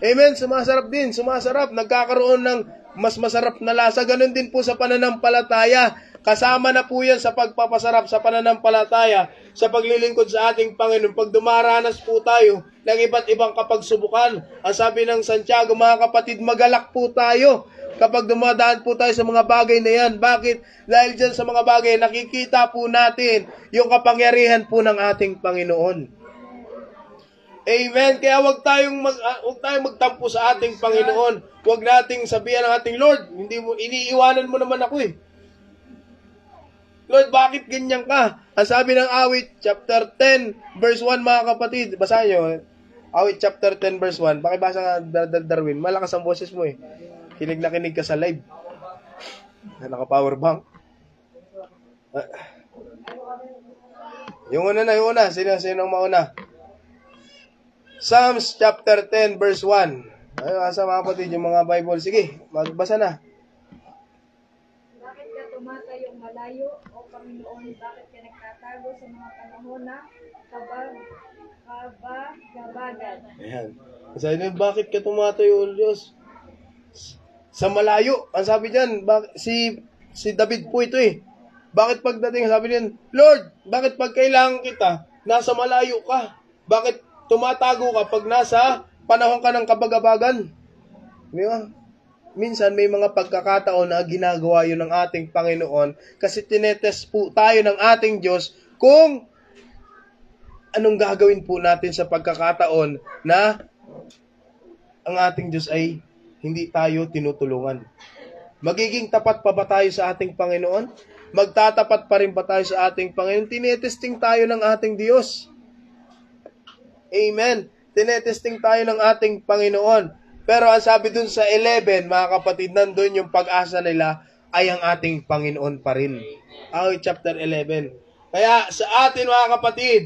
Amen, sumasarap din, sumasarap. Nagkakaroon ng mas masarap na lasa. Ganon din po sa pananampalataya. Kasama na po yan sa pagpapasarap sa pananampalataya, sa paglilingkod sa ating Panginoon. Pag dumaranas po tayo ng iba't ibang kapagsubukan, ang sabi ng Santiago, mga kapatid, magalak po tayo kapag dumadaan po tayo sa mga bagay na yan. Bakit? Dahil dyan sa mga bagay, nakikita po natin yung kapangyarihan po ng ating Panginoon. Amen. Kaya wag tayong mag uh, wag tayong magtampo sa ating Panginoon. Wag nating sabihan ng ating Lord, hindi mo iniiwanan mo naman ako eh. Lord, bakit ganyan ka? Ang sabi ng awit chapter 10 verse 1 mga kapatid, basahin niyo. Awit chapter 10 verse 1. Pakibasa nga Dar- Darwin. Malakas ang boses mo eh. Kinig na kinig ka sa live. Naka-power bank. Ah. Yung una na, yung una. Sino, sino ang mauna? Psalms chapter 10 verse 1. Ay, asa mga kapatid yung mga Bible. Sige, magbasa na. Bakit ka tumatayong malayo, O Panginoon? Bakit ka nagtatago sa mga panahon na kabag, kabagabagan? Ayan. Sabi niya, bakit ka tumatayo, O Diyos? Sa malayo. Ang sabi diyan, si si David po ito eh. Bakit pagdating, sabi niya, Lord, bakit pag kailangan kita, nasa malayo ka? Bakit tumatago ka pag nasa panahon ka ng kabagabagan? Di ba? Minsan may mga pagkakataon na ginagawa yun ng ating Panginoon kasi tinetest po tayo ng ating Diyos kung anong gagawin po natin sa pagkakataon na ang ating Diyos ay hindi tayo tinutulungan. Magiging tapat pa ba tayo sa ating Panginoon? Magtatapat pa rin ba tayo sa ating Panginoon? Tinetesting tayo ng ating Diyos. Amen. Tinetesting tayo ng ating Panginoon. Pero ang sabi dun sa 11, mga kapatid, nandun yung pag-asa nila ay ang ating Panginoon pa rin. Awit chapter 11. Kaya sa atin mga kapatid,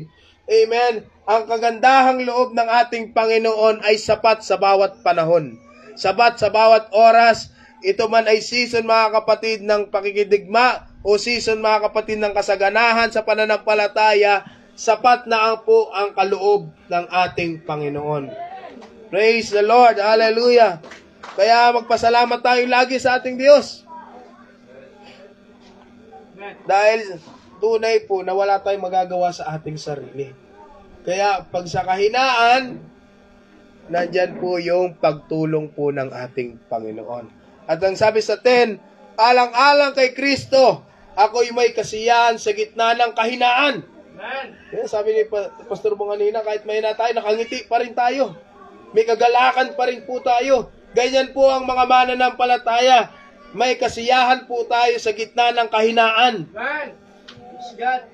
amen, ang kagandahang loob ng ating Panginoon ay sapat sa bawat panahon. Sapat sa bawat oras. Ito man ay season mga kapatid ng pakikidigma o season mga kapatid ng kasaganahan sa pananampalataya, sapat na ang po ang kaloob ng ating Panginoon. Praise the Lord. Hallelujah. Kaya magpasalamat tayo lagi sa ating Diyos. Dahil tunay po na wala tayong magagawa sa ating sarili. Kaya pag sa kahinaan, nandyan po yung pagtulong po ng ating Panginoon. At ang sabi sa 10, alang-alang kay Kristo, ako'y may kasiyahan sa gitna ng kahinaan. Amen. Yan, sabi ni Pa- Pastor Bunganina, kahit may na tayo, nakangiti pa rin tayo. May kagalakan pa rin po tayo. Ganyan po ang mga mananampalataya. May kasiyahan po tayo sa gitna ng kahinaan. Amen.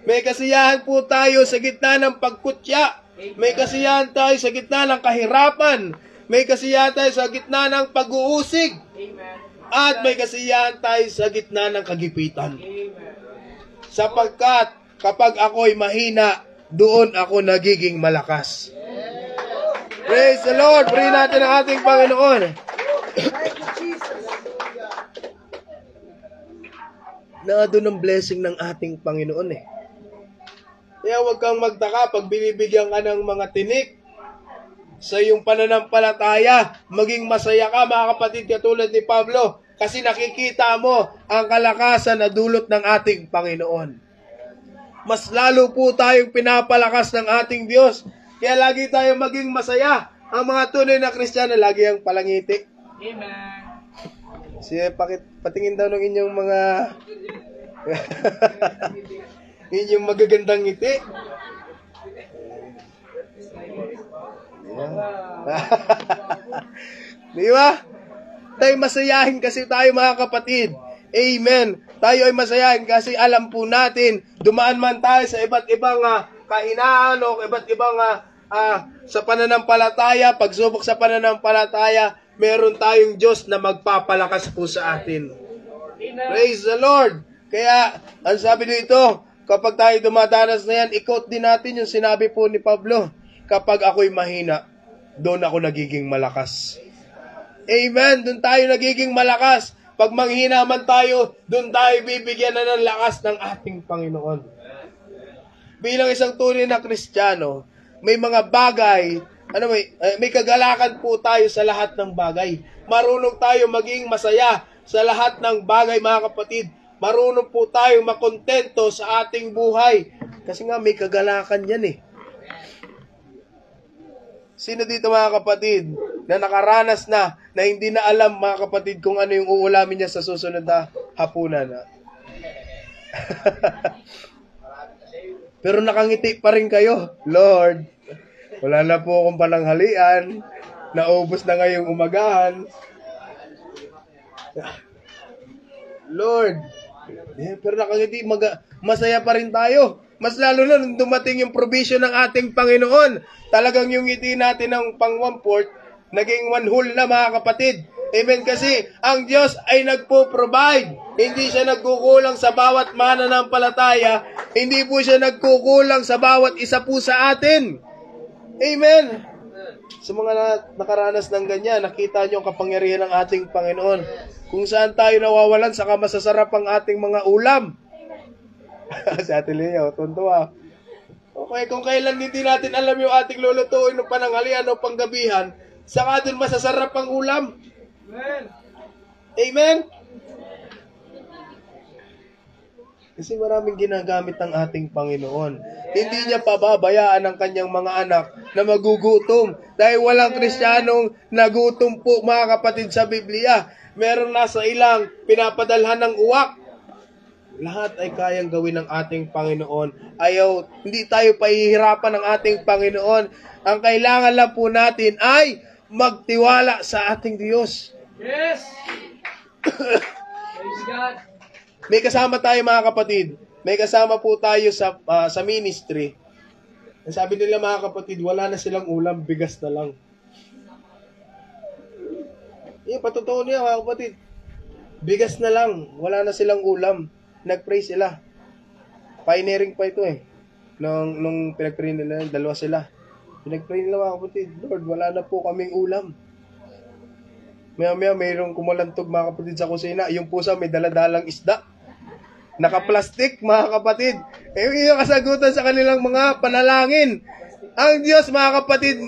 May kasiyahan po tayo sa gitna ng pagkutya. May kasiyahan tayo sa gitna ng kahirapan. May kasiyahan tayo sa gitna ng pag-uusig. At may kasiyahan tayo sa gitna ng kagipitan. Sapagkat kapag ako'y mahina, doon ako nagiging malakas. Praise the Lord! Pray natin ang ating Panginoon. na doon ang blessing ng ating Panginoon eh. Kaya huwag kang magtaka pag binibigyan ka ng mga tinik sa iyong pananampalataya. Maging masaya ka mga kapatid katulad ni Pablo kasi nakikita mo ang kalakasan na dulot ng ating Panginoon. Mas lalo po tayong pinapalakas ng ating Diyos. Kaya lagi tayong maging masaya. Ang mga tunay na Kristiyano lagi ang palangiti. Amen. Siya, pakit, patingin daw ng inyong mga inyong magagandang ngiti. Di ba? Tayo masayahin kasi tayo mga kapatid. Amen. Tayo ay masayahin kasi alam po natin, dumaan man tayo sa iba't ibang uh, kahinaan o iba't ibang uh, uh, sa pananampalataya, pagsubok sa pananampalataya, meron tayong Diyos na magpapalakas po sa atin. Praise the Lord! Kaya, ang sabi dito, kapag tayo dumadanas na yan, ikot din natin yung sinabi po ni Pablo, kapag ako'y mahina, doon ako nagiging malakas. Amen! Doon tayo nagiging malakas. Pag manghina man tayo, doon tayo bibigyan na ng lakas ng ating Panginoon. Bilang isang tunay na Kristiyano, may mga bagay, ano may, eh, may kagalakan po tayo sa lahat ng bagay. Marunong tayo maging masaya sa lahat ng bagay, mga kapatid. Marunong po tayo makontento sa ating buhay. Kasi nga may kagalakan yan eh. Sino dito mga kapatid na nakaranas na na hindi na alam mga kapatid kung ano yung uulamin niya sa susunod na hapunan? Pero nakangiti pa rin kayo. Lord, wala na po akong pananghalian. Naubos na ngayong umagahan. Lord, eh, pero nakangiti, maga, masaya pa rin tayo. Mas lalo na nung dumating yung provision ng ating Panginoon. Talagang yung ngiti natin ng pang one fourth, naging one whole na mga kapatid. Amen kasi ang Diyos ay nagpo-provide. Hindi siya nagkukulang sa bawat mana ng palataya. Hindi po siya nagkukulang sa bawat isa po sa atin. Amen. Sa mga na, nakaranas ng ganyan, nakita niyo ang kapangyarihan ng ating Panginoon. Kung saan tayo nawawalan, saka masasarap ang ating mga ulam. si Ate Leo, tuntua. Okay, kung kailan hindi natin alam yung ating lulutuin ng pananghalian o panggabihan, saka dun masasarap ang ulam. Amen. Amen? Kasi maraming ginagamit ng ating Panginoon. Hindi niya pababayaan ang kanyang mga anak na magugutom. Dahil walang kristyanong nagutom po mga kapatid sa Biblia. Meron nasa ilang pinapadalhan ng uwak. Lahat ay kayang gawin ng ating Panginoon. Ayaw, hindi tayo pahihirapan ng ating Panginoon. Ang kailangan lang po natin ay magtiwala sa ating Diyos. Yes. Praise God. May kasama tayo mga kapatid. May kasama po tayo sa ah, sa ministry. Ang Sabi nila mga kapatid, wala na silang ulam, bigas na lang. Yung patotoo niya mga kapatid. Bigas na lang, wala na silang ulam. Nag-pray sila. Pioneering pa ito eh. Nung, nung pinag-pray nila, dalawa sila. Pinag-pray nila mga kapatid, Lord, wala na po kaming ulam. Maya maya mayroong kumalantog mga kapatid sa kusina. Yung pusa may daladalang isda. Naka-plastic mga kapatid. Eh, yun yung kasagutan sa kanilang mga panalangin. Ang Diyos mga kapatid,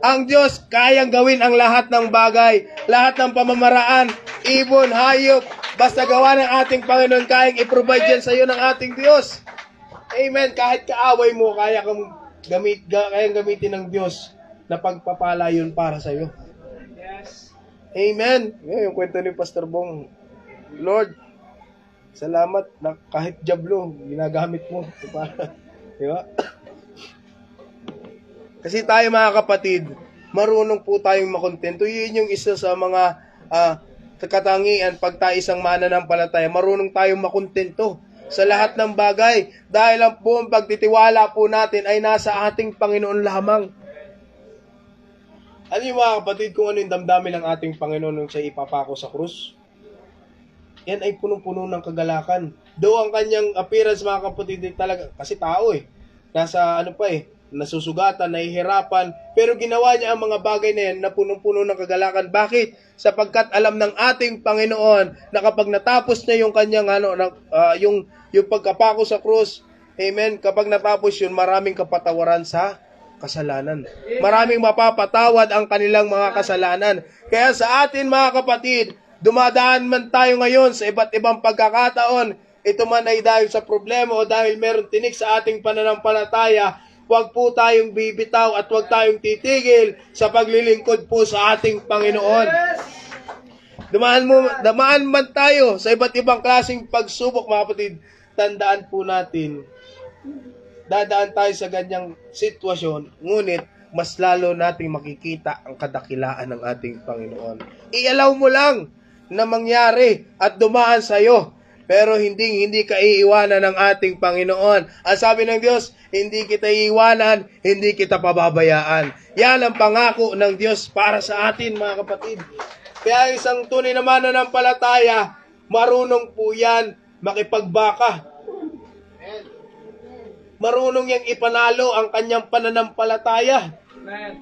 ang Diyos kayang gawin ang lahat ng bagay, lahat ng pamamaraan, ibon, hayop, basta gawa ng ating Panginoon, kayang i-provide yan sa iyo ng ating Diyos. Amen. Kahit kaaway mo, kaya kang gamit, ga, kayang gamitin ng Diyos na pagpapala yun para sa iyo. Yes. Amen. Ngayon, yung kwento ni Pastor Bong, Lord, salamat na kahit jablo, ginagamit mo. Para, di ba? Kasi tayo mga kapatid, marunong po tayong makontento. Yun yung isa sa mga ah, katangian pag tayo isang mana ng palataya. Marunong tayong makontento sa lahat ng bagay dahil ang buong pagtitiwala po natin ay nasa ating Panginoon lamang. Ano yung mga kapatid kung ano yung damdamin ng ating Panginoon nung siya ipapako sa krus? Yan ay punong-puno ng kagalakan. Though ang kanyang appearance mga kapatid talaga, kasi tao eh. Nasa ano pa eh, nasusugatan, nahihirapan. Pero ginawa niya ang mga bagay na yan na punong-puno ng kagalakan. Bakit? Sapagkat alam ng ating Panginoon na kapag natapos niya yung kanyang ano, na, ah, yung, yung pagkapako sa krus, Amen. Kapag natapos yun, maraming kapatawaran sa kasalanan. Maraming mapapatawad ang kanilang mga kasalanan. Kaya sa atin mga kapatid, dumadaan man tayo ngayon sa iba't ibang pagkakataon, ito man ay dahil sa problema o dahil meron tinik sa ating pananampalataya, huwag po tayong bibitaw at huwag tayong titigil sa paglilingkod po sa ating Panginoon. Dumaan, mo, dumaan man tayo sa iba't ibang klaseng pagsubok, mga kapatid, tandaan po natin, dadaan tayo sa ganyang sitwasyon, ngunit mas lalo nating makikita ang kadakilaan ng ating Panginoon. Ialaw mo lang na mangyari at dumaan sa iyo. Pero hindi hindi ka iiwanan ng ating Panginoon. Ang sabi ng Diyos, hindi kita iiwanan, hindi kita pababayaan. Yan ang pangako ng Diyos para sa atin, mga kapatid. Kaya isang tunay na mananampalataya, marunong po yan makipagbaka. Marunong yang ipanalo ang kanyang pananampalataya. Amen.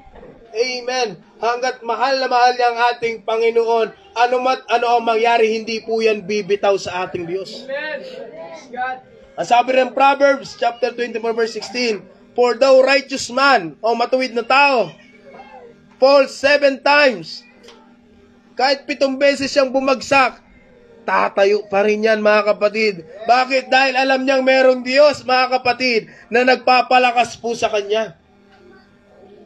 Amen. Hanggat mahal na mahal niya ang ating Panginoon, ano mat ano ang mangyari, hindi po yan bibitaw sa ating Diyos. Amen. Ang sabi ng Proverbs chapter 24 verse 16, For thou righteous man, o matuwid na tao, fall seven times. Kahit pitong beses siyang bumagsak, tatayo pa rin yan mga kapatid. Bakit? Dahil alam niyang merong Diyos mga kapatid na nagpapalakas po sa kanya.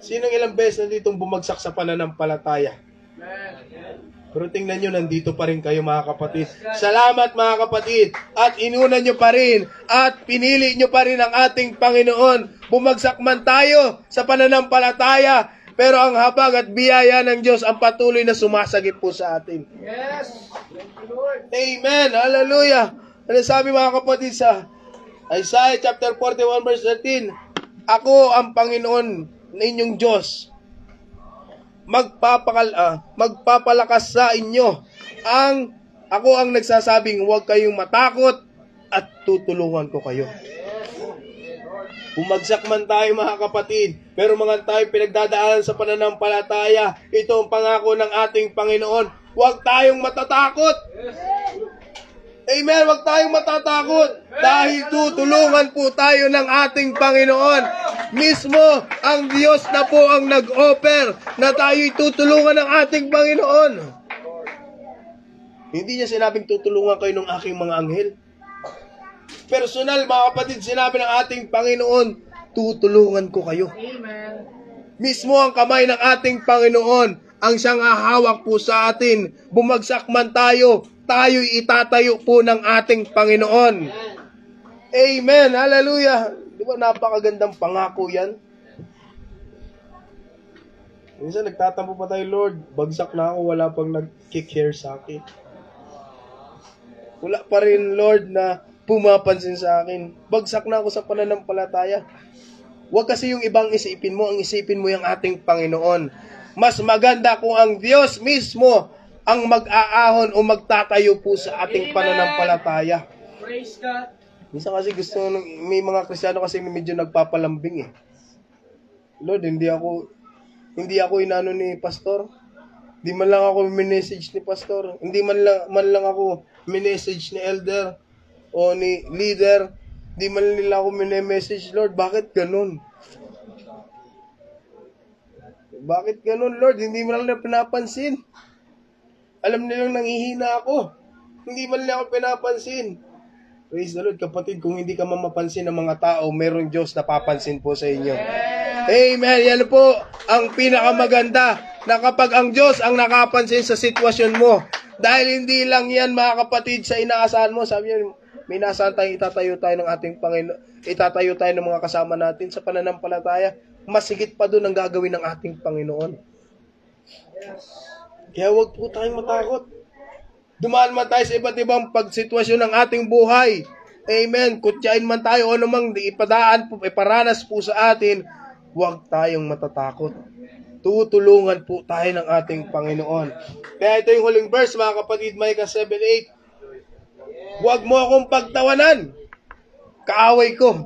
Sinong ilang beses nanditong bumagsak sa pananampalataya? Pero tingnan nyo, nandito pa rin kayo mga kapatid. Salamat mga kapatid. At inuna nyo pa rin. At pinili nyo pa rin ang ating Panginoon. Bumagsak man tayo sa pananampalataya. Pero ang habag at biyaya ng Diyos ang patuloy na sumasagip po sa atin. Yes. Amen. Hallelujah. Ano sabi mga kapatid sa Isaiah chapter 41 verse 13? Ako ang Panginoon na inyong Diyos. Magpapakal ah, magpapalakas sa inyo. Ang ako ang nagsasabing huwag kayong matakot at tutulungan ko kayo. Bumagsak man tayo mga kapatid, pero mga tayo pinagdadaanan sa pananampalataya, ito ang pangako ng ating Panginoon. Huwag tayong matatakot. Amen, huwag tayong matatakot dahil tutulungan po tayo ng ating Panginoon. Mismo ang Diyos na po ang nag-offer na tayo'y tutulungan ng ating Panginoon. Hindi niya sinabing tutulungan kayo ng aking mga anghel. Personal, mga kapatid, sinabi ng ating Panginoon, tutulungan ko kayo. Amen. Mismo ang kamay ng ating Panginoon ang siyang hahawak po sa atin. Bumagsak man tayo, tayo'y itatayo po ng ating Panginoon. Amen. Hallelujah. Di ba napakagandang pangako yan? Minsan nagtatampo pa tayo, Lord, bagsak na ako, wala pang hair sa akin. Wala pa rin, Lord, na pumapansin sa akin. Bagsak na ako sa pananampalataya. Huwag kasi yung ibang isipin mo, ang isipin mo yung ating Panginoon. Mas maganda kung ang Diyos mismo ang mag-aahon o magtatayo po sa ating Amen. pananampalataya. Praise God. Minsan kasi gusto nung, may mga Kristiyano kasi medyo nagpapalambing eh. Lord, hindi ako hindi ako inano ni pastor. Hindi man lang ako minessage ni pastor. Hindi man lang, man lang ako minessage ni elder o ni leader. Hindi man nila ako message Lord, bakit ganun? Bakit ganun, Lord? Hindi mo lang na pinapansin. Alam nilang nangihina ako. Hindi man nila ako pinapansin. Praise the Lord, kapatid, kung hindi ka mamapansin ng mga tao, merong Diyos na papansin po sa inyo. Amen. Yan po ang pinakamaganda na kapag ang Diyos ang nakapansin sa sitwasyon mo. Dahil hindi lang yan mga kapatid sa inaasahan mo. Sabi niya, may inaasahan tayo, itatayo tayo ng ating Panginoon, itatayo tayo ng mga kasama natin sa pananampalataya. Mas higit pa doon ang gagawin ng ating Panginoon. Kaya huwag po tayong matakot. Dumaan man tayo sa iba't ibang pagsitwasyon ng ating buhay. Amen. Kutyain man tayo o namang ipadaan po, iparanas po sa atin, huwag tayong matatakot. Tutulungan po tayo ng ating Panginoon. Kaya ito yung huling verse, mga kapatid, Micah 7.8. Huwag mo akong pagtawanan. Kaaway ko.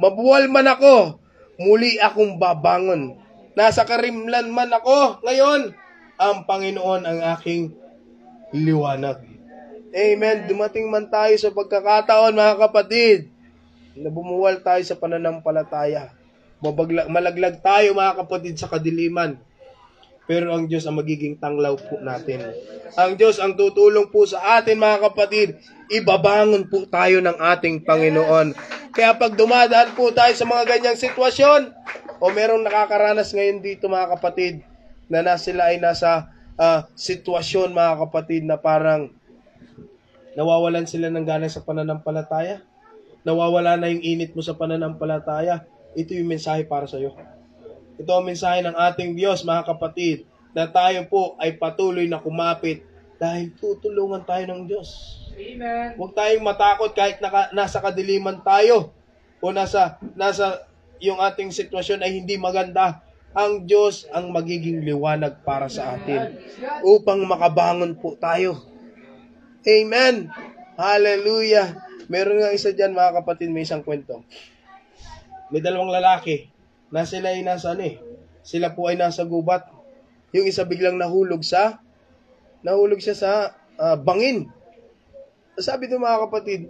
Mabuwal man ako, muli akong babangon. Nasa karimlan man ako, ngayon, ang Panginoon ang aking liwanag. Amen. Dumating man tayo sa pagkakataon, mga kapatid, na bumuwal tayo sa pananampalataya. Mabagla- malaglag tayo, mga kapatid, sa kadiliman. Pero ang Diyos ang magiging tanglaw po natin. Ang Diyos ang tutulong po sa atin, mga kapatid. Ibabangon po tayo ng ating Panginoon. Kaya pag dumadaan po tayo sa mga ganyang sitwasyon, o merong nakakaranas ngayon dito, mga kapatid, na na sila ay nasa ah, sitwasyon, mga kapatid, na parang nawawalan sila ng gana sa pananampalataya. Nawawala na yung init mo sa pananampalataya. Ito yung mensahe para sa iyo. Ito ang mensahe ng ating Diyos, mga kapatid, na tayo po ay patuloy na kumapit dahil tutulungan tayo ng Diyos. Amen. Huwag tayong matakot kahit naka, nasa kadiliman tayo o nasa, nasa yung ating sitwasyon ay hindi maganda. Ang Diyos ang magiging liwanag para sa atin upang makabangon po tayo. Amen. Hallelujah. Meron nga isa dyan mga kapatid, may isang kwento. May dalawang lalaki na sila ay nasa ano eh. Sila po ay nasa gubat. Yung isa biglang nahulog sa nahulog siya sa ah, bangin. Sabi ng mga kapatid,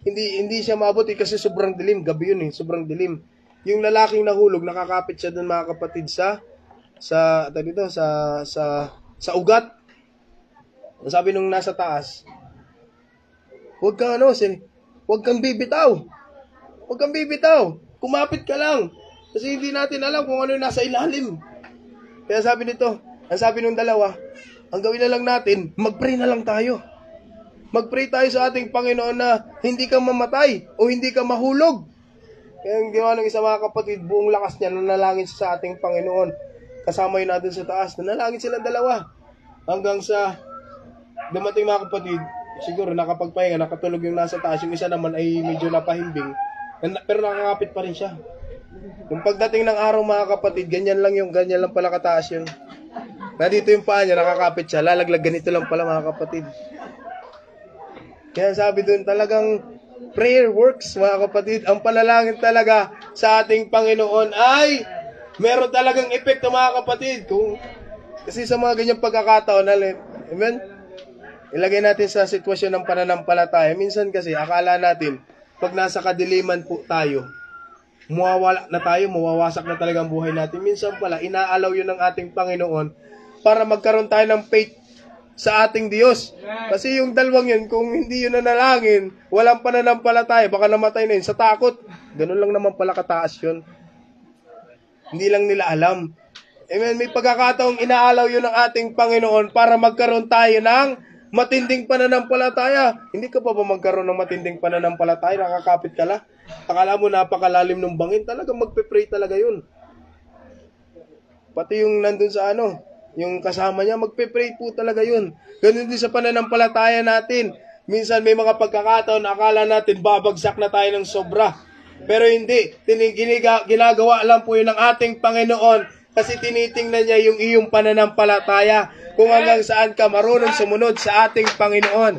hindi hindi siya maabot eh, kasi sobrang dilim, gabi yun eh, sobrang dilim. Yung lalaking nahulog, nakakapit siya doon mga kapatid sa sa dito, sa sa sa ugat. Ang Sabi nung nasa taas, huwag kang ano, sin, huwag kang bibitaw. Huwag kang bibitaw. Kumapit ka lang. Kasi hindi natin alam kung ano yung nasa ilalim. Kaya sabi nito, ang sabi nung dalawa, ang gawin na lang natin, mag-pray na lang tayo. Mag-pray tayo sa ating Panginoon na hindi ka mamatay o hindi ka mahulog. Kaya ang ng isa mga kapatid, buong lakas niya, nanalangin siya sa ating Panginoon. Kasama yun natin sa taas, nanalangin silang dalawa. Hanggang sa dumating mga kapatid, siguro nakapagpahinga, nakatulog yung nasa taas, yung isa naman ay medyo napahimbing, Na- pero nakakapit pa rin siya. Yung pagdating ng araw mga kapatid, ganyan lang yung, ganyan lang pala kataas yun. Na dito yung paa niya, nakakapit siya, lalaglag ganito lang pala mga kapatid. Kaya sabi doon talagang prayer works mga kapatid. Ang panalangin talaga sa ating Panginoon ay meron talagang epekto mga kapatid. Kung, kasi sa mga ganyang pagkakataon, amen? Ilagay natin sa sitwasyon ng pananampalataya. Minsan kasi akala natin, pag nasa kadiliman po tayo, mawawala na tayo, mawawasak na talaga ang buhay natin. Minsan pala, inaalaw yun ng ating Panginoon para magkaroon tayo ng faith sa ating Diyos. Kasi yung dalawang yun, kung hindi yun nanalangin, walang pananampalataya, baka namatay na yun sa takot. Ganun lang naman pala kataas yun. Hindi lang nila alam. Amen. May pagkakataong inaalaw yun ng ating Panginoon para magkaroon tayo ng matinding pananampalataya. Hindi ka pa ba magkaroon ng matinding pananampalataya? Nakakapit ka lang. Akala mo napakalalim ng bangin. Talagang magpe-pray talaga yun. Pati yung nandun sa ano, yung kasama niya, magpe-pray po talaga yun. Ganun din sa pananampalataya natin. Minsan may mga pagkakataon, akala natin babagsak na tayo ng sobra. Pero hindi. Tinig- giniga- ginagawa lang po yun ng ating Panginoon kasi tinitingnan niya yung iyong pananampalataya kung hanggang saan ka marunong sumunod sa ating Panginoon.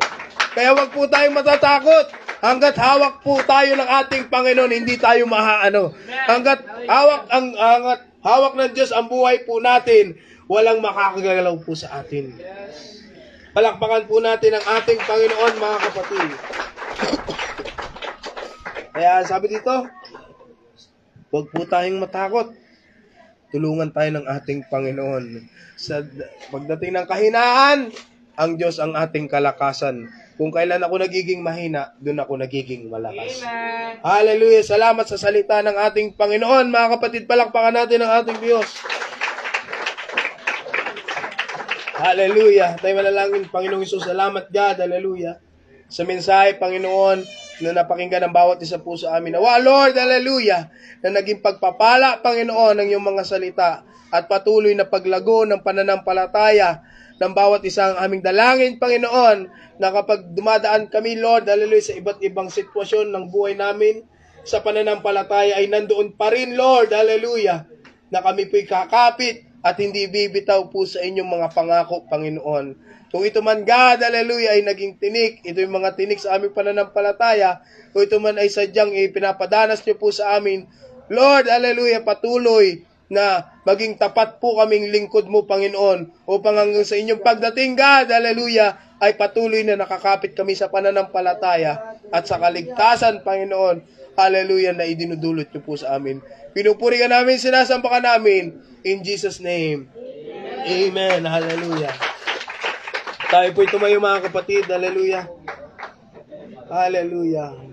Kaya wag po tayong matatakot. Hanggat hawak po tayo ng ating Panginoon, hindi tayo mahaano. Hanggat hawak ang hanggat hawak ng Diyos ang buhay po natin, walang makakagalaw po sa atin. Palakpakan po natin ang ating Panginoon, mga kapatid. Kaya sabi dito, huwag po tayong matakot. Tulungan tayo ng ating Panginoon. Sa pagdating ng kahinaan, ang Diyos ang ating kalakasan. Kung kailan ako nagiging mahina, doon ako nagiging malakas. Amen. Hallelujah. Salamat sa salita ng ating Panginoon. Mga kapatid, palakpakan natin ang ating Diyos. Hallelujah. Tayo manalangin, Panginoong Isus. Salamat God. Hallelujah. sa mensahe, Panginoon, na napakinggan ng bawat isa po sa amin. Nawa, Lord, hallelujah, na naging pagpapala, Panginoon, ng iyong mga salita at patuloy na paglago ng pananampalataya ng bawat isang aming dalangin, Panginoon, na kapag dumadaan kami, Lord, hallelujah, sa iba't ibang sitwasyon ng buhay namin, sa pananampalataya ay nandoon pa rin, Lord, hallelujah, na kami po'y kakapit at hindi bibitaw po sa inyong mga pangako, Panginoon. Kung ito man, God, hallelujah, ay naging tinik, ito yung mga tinik sa aming pananampalataya, kung ito man ay sadyang ipinapadanas niyo po sa amin, Lord, hallelujah, patuloy na maging tapat po kaming lingkod mo, Panginoon, upang hanggang sa inyong pagdating, God, hallelujah, ay patuloy na nakakapit kami sa pananampalataya at sa kaligtasan, Panginoon, hallelujah, na idinudulot niyo po sa amin. Pinupuri ka namin, sinasamba ka namin, in Jesus' name. Amen. Hallelujah. Tayo po'y tumayo mga kapatid. Hallelujah. Hallelujah.